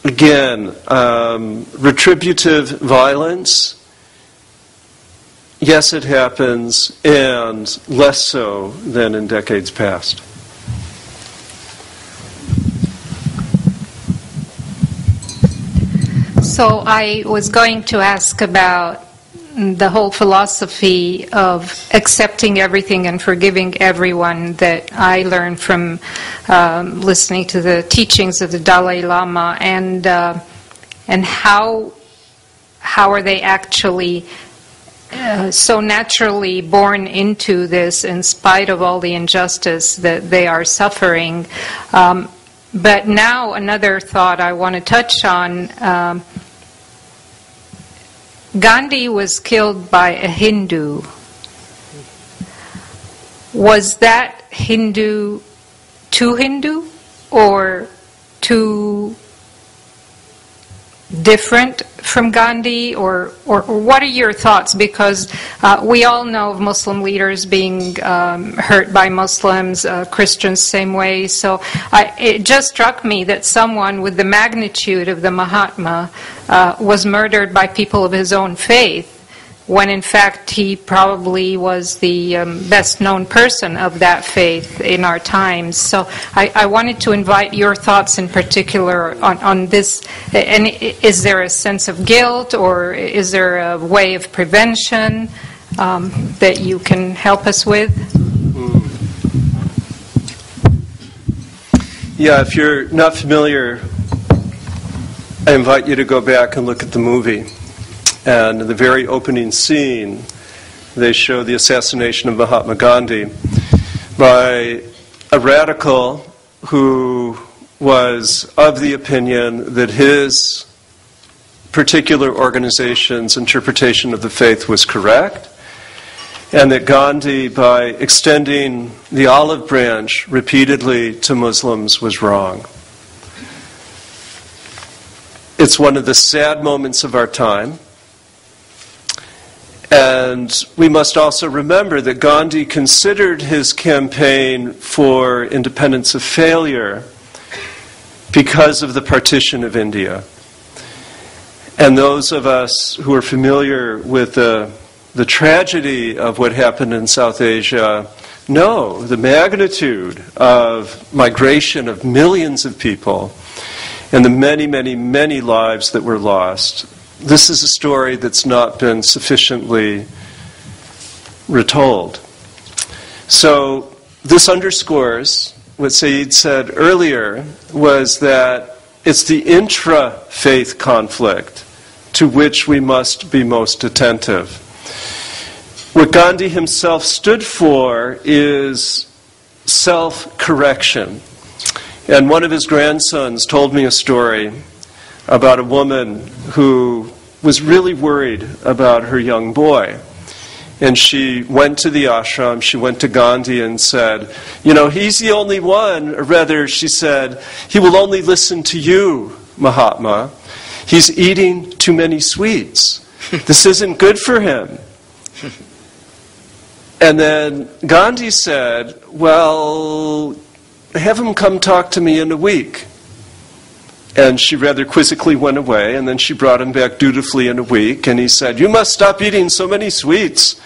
again, um, retributive violence. Yes, it happens, and less so than in decades past. So I was going to ask about the whole philosophy of accepting everything and forgiving everyone that I learned from um, listening to the teachings of the Dalai Lama, and uh, and how how are they actually uh, so naturally born into this, in spite of all the injustice that they are suffering. Um, but now another thought I want to touch on. Um, Gandhi was killed by a Hindu. Was that Hindu too Hindu or too different from Gandhi, or, or, or, what are your thoughts? Because uh, we all know of Muslim leaders being um, hurt by Muslims, uh, Christians same way. So I, it just struck me that someone with the magnitude of the Mahatma uh, was murdered by people of his own faith when in fact he probably was the um, best known person of that faith in our times. So I, I, wanted to invite your thoughts in particular on, on this. And is there a sense of guilt or is there a way of prevention um, that you can help us with? Yeah, if you're not familiar, I invite you to go back and look at the movie. And the very opening scene, they show the assassination of Mahatma Gandhi by a radical who was of the opinion that his particular organization's interpretation of the faith was correct, and that Gandhi, by extending the olive branch repeatedly to Muslims, was wrong. It's one of the sad moments of our time. And we must also remember that Gandhi considered his campaign for independence a failure because of the partition of India. And those of us who are familiar with the, the tragedy of what happened in South Asia know the magnitude of migration of millions of people and the many, many, many lives that were lost this is a story that's not been sufficiently retold. So, this underscores what Syeed said earlier was that it's the intra faith conflict to which we must be most attentive. What Gandhi himself stood for is self correction. And one of his grandsons told me a story about a woman who was really worried about her young boy. And she went to the ashram, she went to Gandhi and said, You know, he's the only one, or rather, she said, he will only listen to you, Mahatma. He's eating too many sweets. This isn't good for him. And then Gandhi said, Well, have him come talk to me in a week. And she rather quizzically went away, and then she brought him back dutifully in a week, and he said, You must stop eating so many sweets.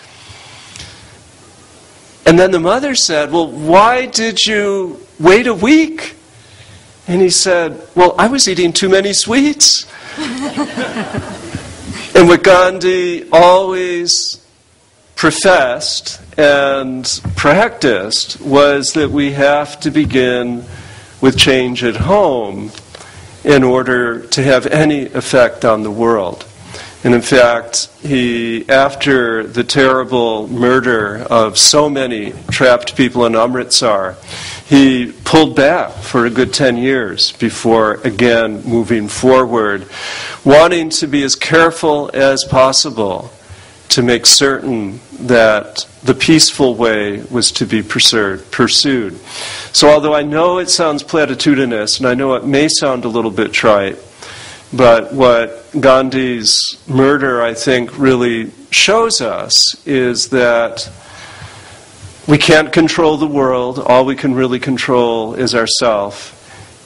And then the mother said, Well, why did you wait a week? And he said, Well, I was eating too many sweets. and what Gandhi always professed and practiced was that we have to begin with change at home in order to have any effect on the world. And in fact, he, after the terrible murder of so many trapped people in Amritsar, he pulled back for a good 10 years before again moving forward, wanting to be as careful as possible to make certain that the peaceful way was to be pursued. So, although I know it sounds platitudinous and I know it may sound a little bit trite, but what Gandhi's murder, I think, really shows us is that we can't control the world. All we can really control is ourself.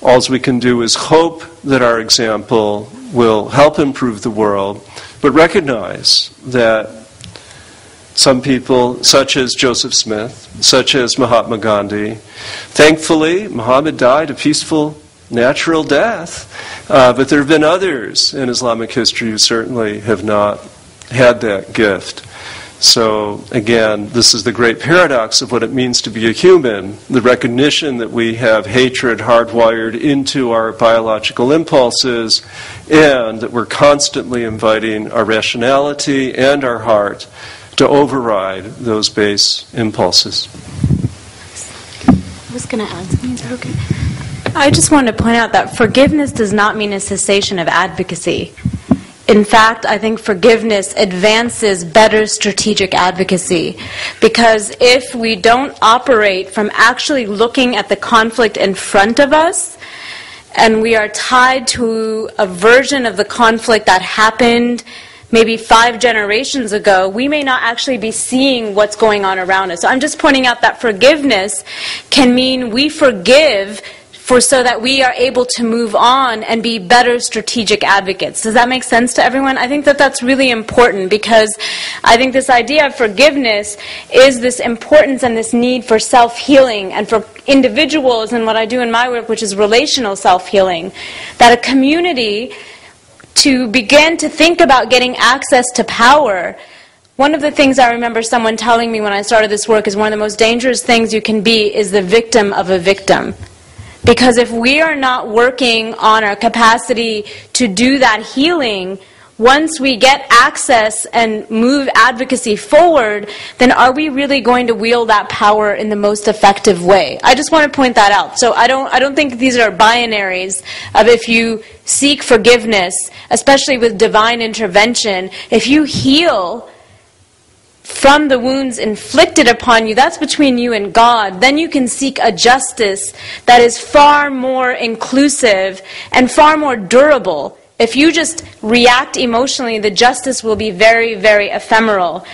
All we can do is hope that our example will help improve the world, but recognize that some people, such as Joseph Smith, such as Mahatma Gandhi, thankfully, Muhammad died a peaceful, natural death. Uh, but there have been others in Islamic history who certainly have not had that gift. So, again, this is the great paradox of what it means to be a human the recognition that we have hatred hardwired into our biological impulses, and that we're constantly inviting our rationality and our heart to override those base impulses. I was going to add something. Is that okay? I just want to point out that forgiveness does not mean a cessation of advocacy. In fact, I think forgiveness advances better strategic advocacy because if we don't operate from actually looking at the conflict in front of us, and we are tied to a version of the conflict that happened maybe five generations ago, we may not actually be seeing what's going on around us. So I'm just pointing out that forgiveness can mean we forgive for so that we are able to move on and be better strategic advocates. Does that make sense to everyone? I think that that's really important because I think this idea of forgiveness is this importance and this need for self healing and for individuals and what I do in my work, which is relational self healing. That a community to begin to think about getting access to power. One of the things I remember someone telling me when I started this work is one of the most dangerous things you can be is the victim of a victim. Because if we are not working on our capacity to do that healing, once we get access and move advocacy forward, then are we really going to wield that power in the most effective way? I just want to point that out. So I don't, I don't think these are binaries of if you seek forgiveness, especially with divine intervention, if you heal from the wounds inflicted upon you, that's between you and God, then you can seek a justice that is far more inclusive and far more durable. If you just react emotionally, the justice will be very, very ephemeral.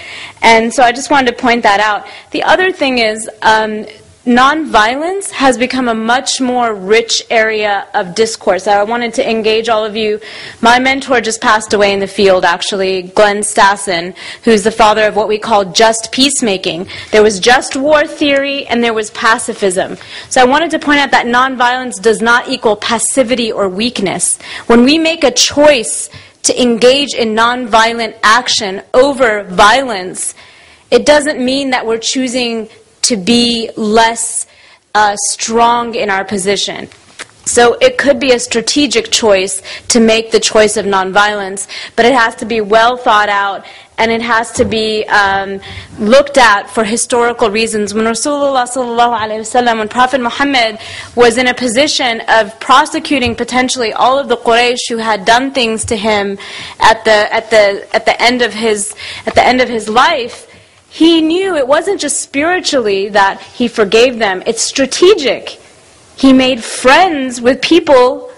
And so I just wanted to point that out. The other thing is, um, nonviolence has become a much more rich area of discourse. I wanted to engage all of you. My mentor just passed away in the field, actually, Glenn Stassen, who's the father of what we call just peacemaking. There was just war theory and there was pacifism. So I wanted to point out that nonviolence does not equal passivity or weakness. When we make a choice to engage in nonviolent action over violence, it doesn't mean that we're choosing to be less uh, strong in our position. So it could be a strategic choice to make the choice of nonviolence, but it has to be well thought out and it has to be um, looked at for historical reasons. When Rasulullah when Prophet Muhammad was in a position of prosecuting potentially all of the Quraysh who had done things to him at the at the at the end of his at the end of his life, he knew it wasn't just spiritually that he forgave them, it's strategic. He made friends with people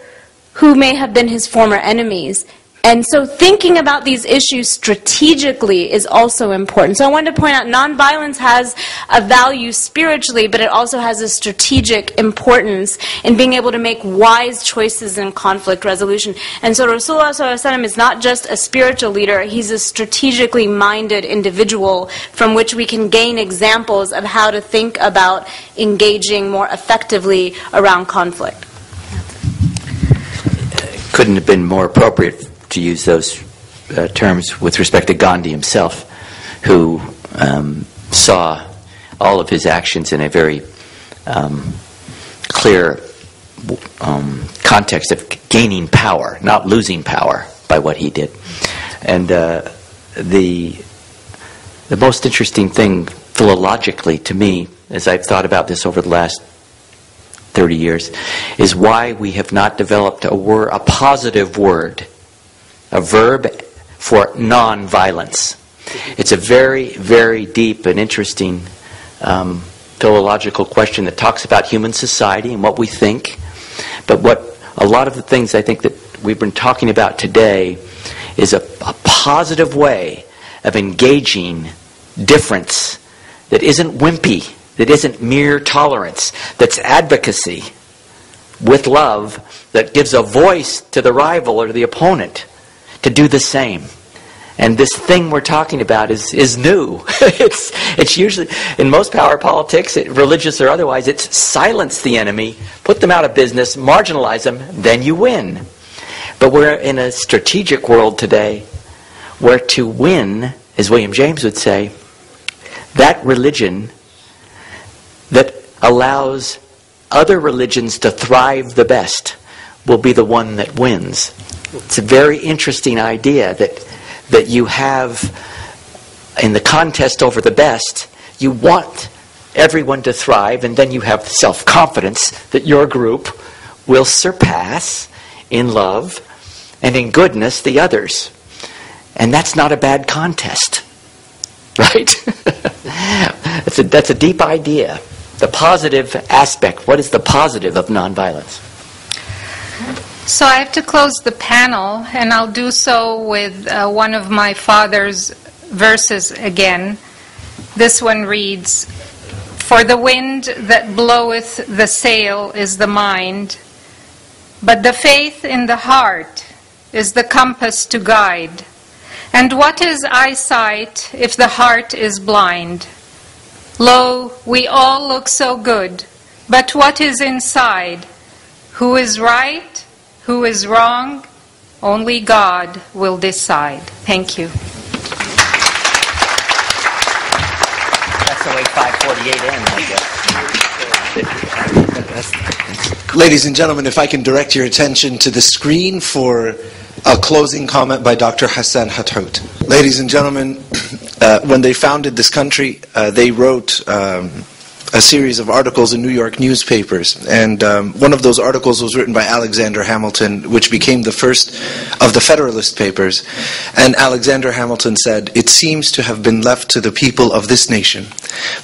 who may have been his former enemies. And so thinking about these issues strategically is also important. So I wanted to point out nonviolence has a value spiritually, but it also has a strategic importance in being able to make wise choices in conflict resolution. And so Rasulullah is not just a spiritual leader, he's a strategically minded individual from which we can gain examples of how to think about engaging more effectively around conflict. couldn't have been more appropriate to use those uh, terms with respect to Gandhi himself, who um, saw all of his actions in a very um, clear um, context of gaining power, not losing power by what he did. And uh, the the most interesting thing philologically to me, as I've thought about this over the last 30 years, is why we have not developed a word, a positive word, a verb for non-violence. It's a very, very deep and interesting um, philological question that talks about human society and what we think. But what a lot of the things I think that we've been talking about today is a, a positive way of engaging difference that isn't wimpy, that isn't mere tolerance, that's advocacy with love that gives a voice to the rival or the opponent to do the same. And this thing we're talking about is, is new. it's, it's usually, in most power politics, it, religious or otherwise, it's silence the enemy, put them out of business, marginalize them, then you win. But we're in a strategic world today where to win, as William James would say, that religion that allows other religions to thrive the best will be the one that wins. It's a very interesting idea that that you have in the contest over the best, you want everyone to thrive, and then you have self confidence that your group will surpass in love and in goodness the others. And that's not a bad contest, right? that's, a, that's a deep idea. The positive aspect. What is the positive of nonviolence? So I have to close the panel, and I'll do so with uh, one of my father's verses again. This one reads For the wind that bloweth the sail is the mind, but the faith in the heart is the compass to guide. And what is eyesight if the heart is blind? Lo, we all look so good, but what is inside? Who is right? Who is wrong? Only God will decide. Thank you. That's the way 548 ends, I guess. Ladies and gentlemen, if I can direct your attention to the screen for a closing comment by Dr. Hassan Hathout. Ladies and gentlemen, uh, when they founded this country, uh, they wrote um, a series of articles in New York newspapers. And um, one of those articles was written by Alexander Hamilton, which became the first of the Federalist Papers. And Alexander Hamilton said, It seems to have been left to the people of this nation,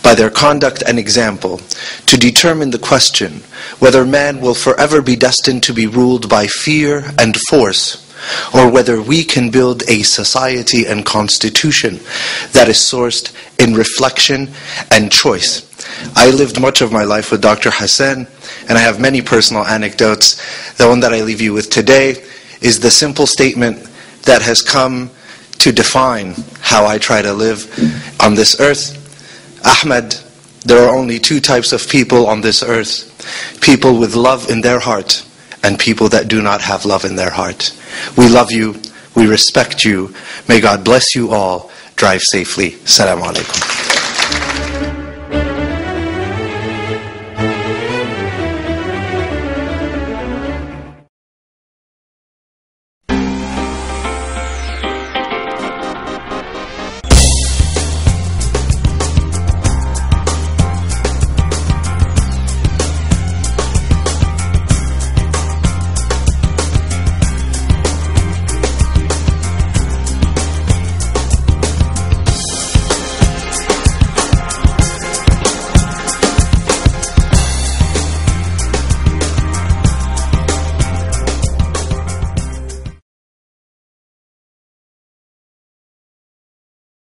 by their conduct and example, to determine the question whether man will forever be destined to be ruled by fear and force or whether we can build a society and constitution that is sourced in reflection and choice. I lived much of my life with Dr. Hassan, and I have many personal anecdotes. The one that I leave you with today is the simple statement that has come to define how I try to live on this earth. Ahmed, there are only two types of people on this earth people with love in their heart and people that do not have love in their heart. We love you. We respect you. May God bless you all. Drive safely. Salam alaikum.